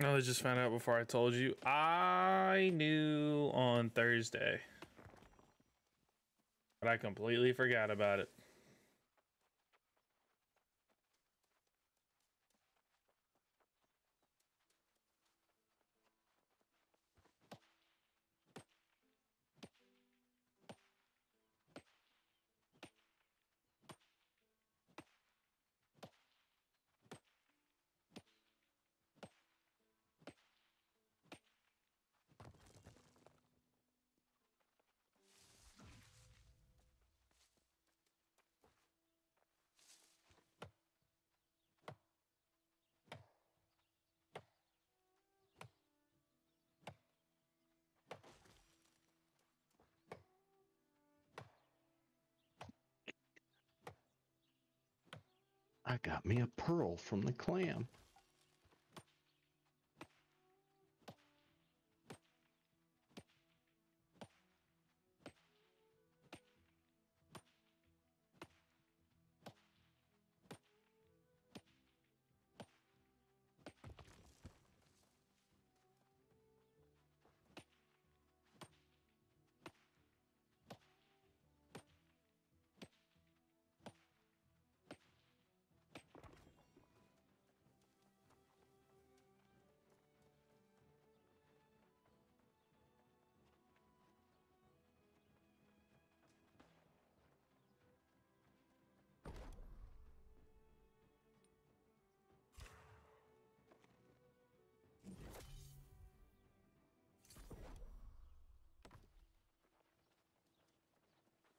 I just found out before I told you. I knew on Thursday. But I completely forgot about it. I got me a pearl from the clam.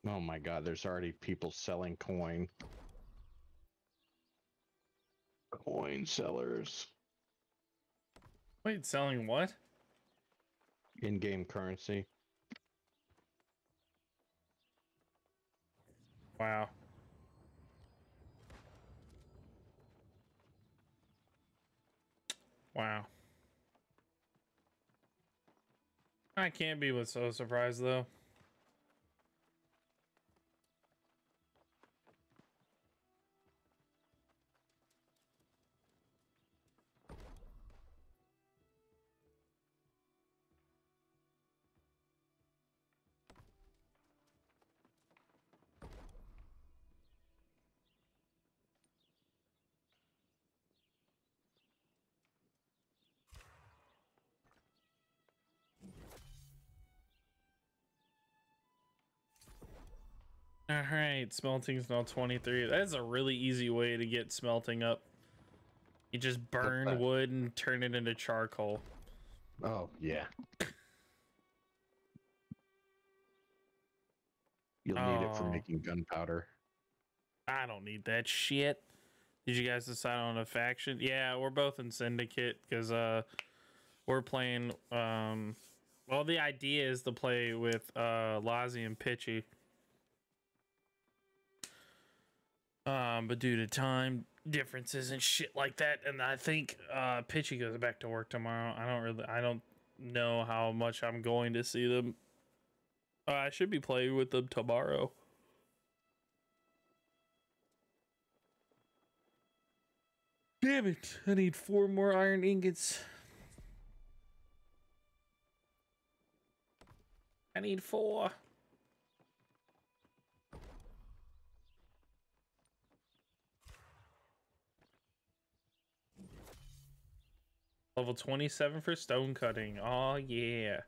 Oh my god, there's already people selling coin. Coin sellers. Wait, selling what? In game currency. Wow. Wow. I can't be with so surprised though. All right, smelting's now 23. That is a really easy way to get smelting up. You just burn wood and turn it into charcoal. Oh, yeah. You'll need it for Oh. making gunpowder. I don't need that shit. Did you guys decide on a faction? Yeah, we're both in syndicate because uh we're playing um well the idea is to play with uh Lazi and Pitchy. Um but due to time differences and shit like that and I think uh Pitchy goes back to work tomorrow. I don't really I don't know how much I'm going to see them. Uh, I should be playing with them tomorrow. Damn it! I need four more iron ingots. I need four. Level 27 for stone cutting. Oh, yeah.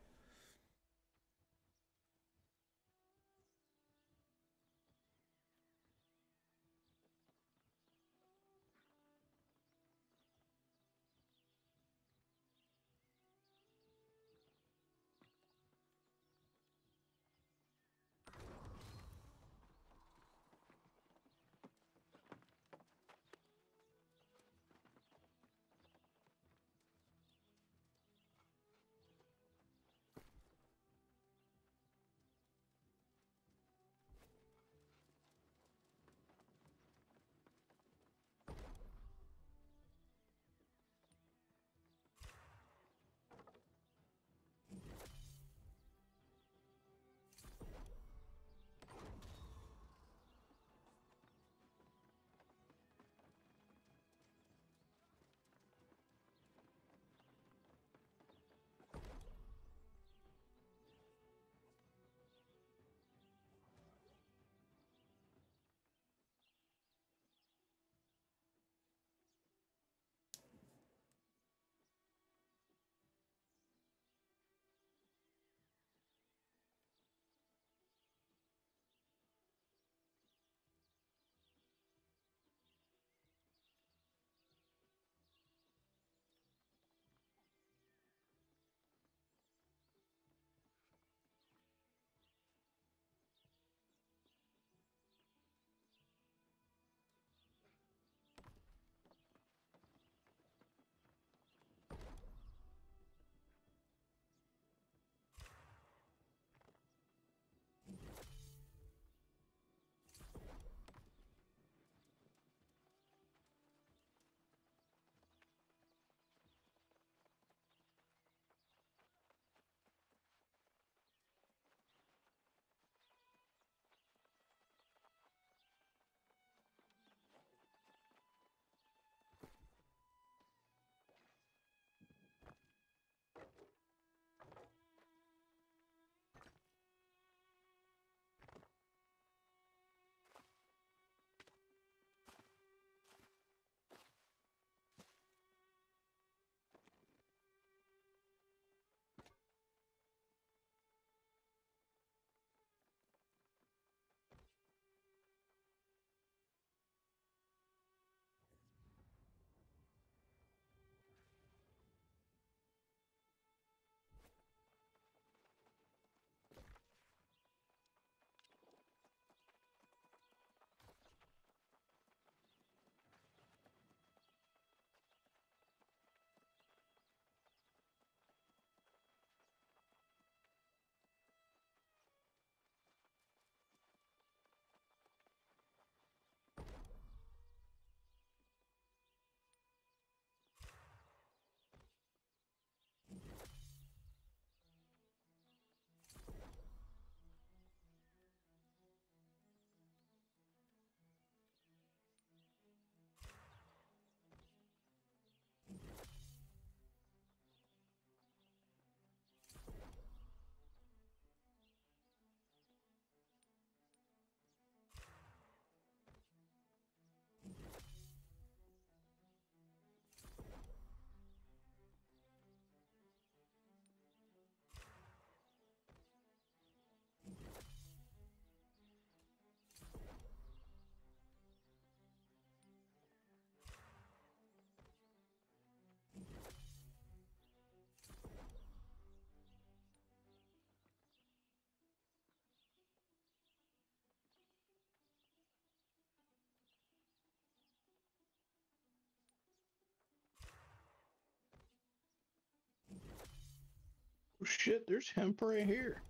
Oh, shit, there's hemp right here.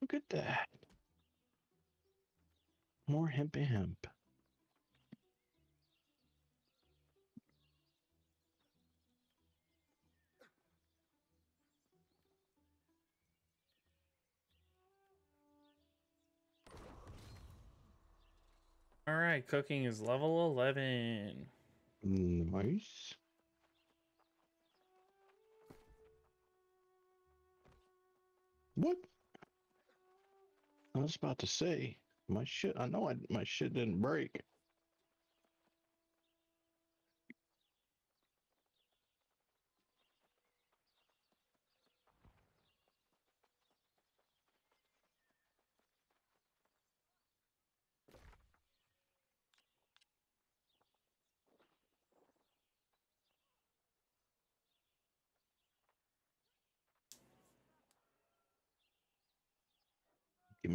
Look at that. More hemp hemp. All right, cooking is level 11. Mm, nice. What? I was about to say my shit. I know I, my shit didn't break.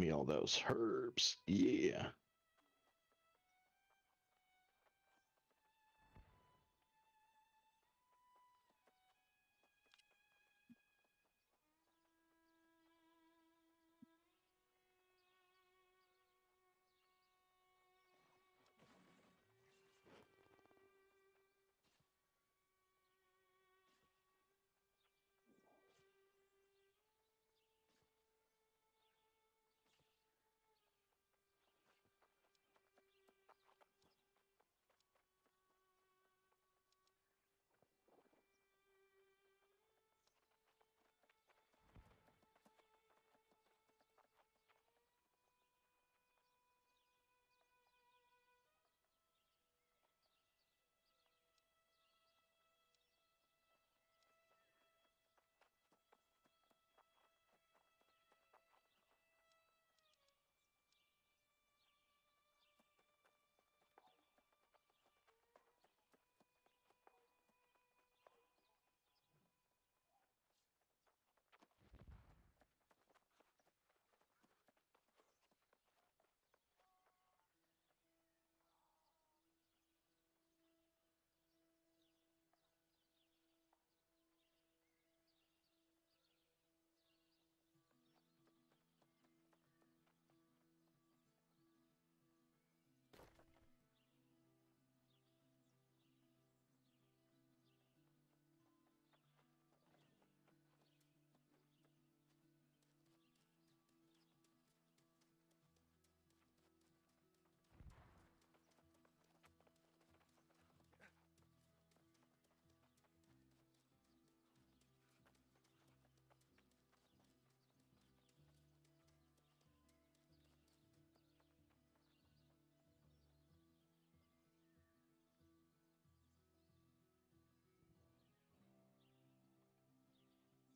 Me all those herbs. Yeah.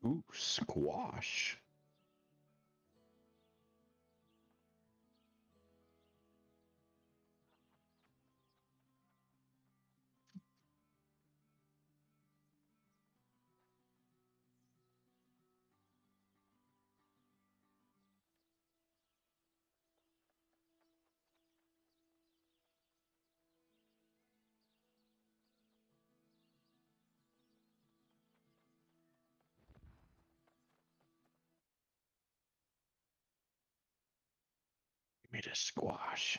Ooh, squash. Squash.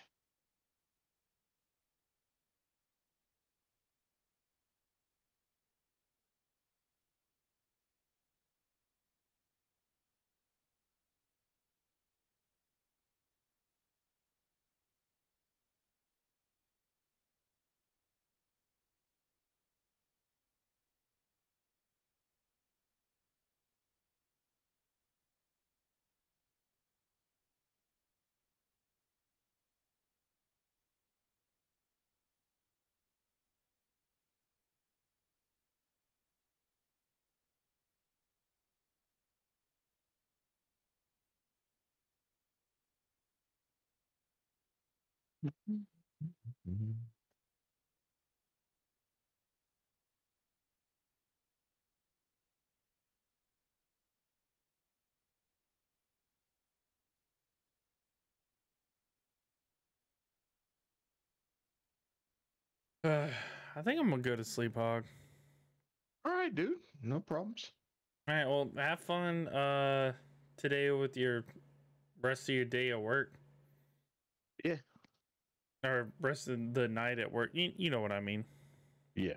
Uh, I think I'm gonna go to sleep, Hog. All right, dude. No problems. All right. Well, have fun uh today with your rest of your day at work. Yeah. Or rest of the night at work. You, you know what I mean. Yeah.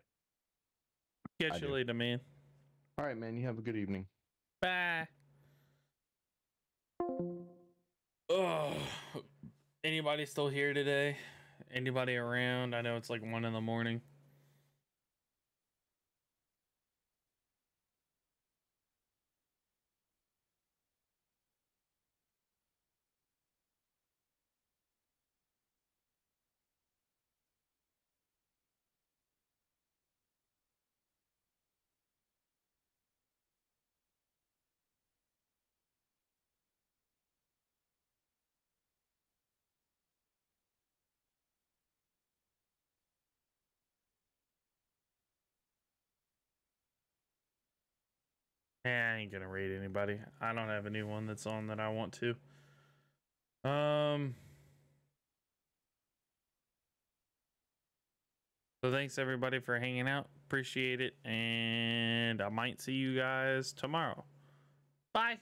Catch I you do. later, man. All right, man. You have a good evening. Bye. Oh, anybody still here today? Anybody around? I know it's like one in the morning. Eh, I ain't gonna raid anybody. I don't have a new one that's on that I want to. Um. So thanks everybody for hanging out. Appreciate it, and I might see you guys tomorrow. Bye.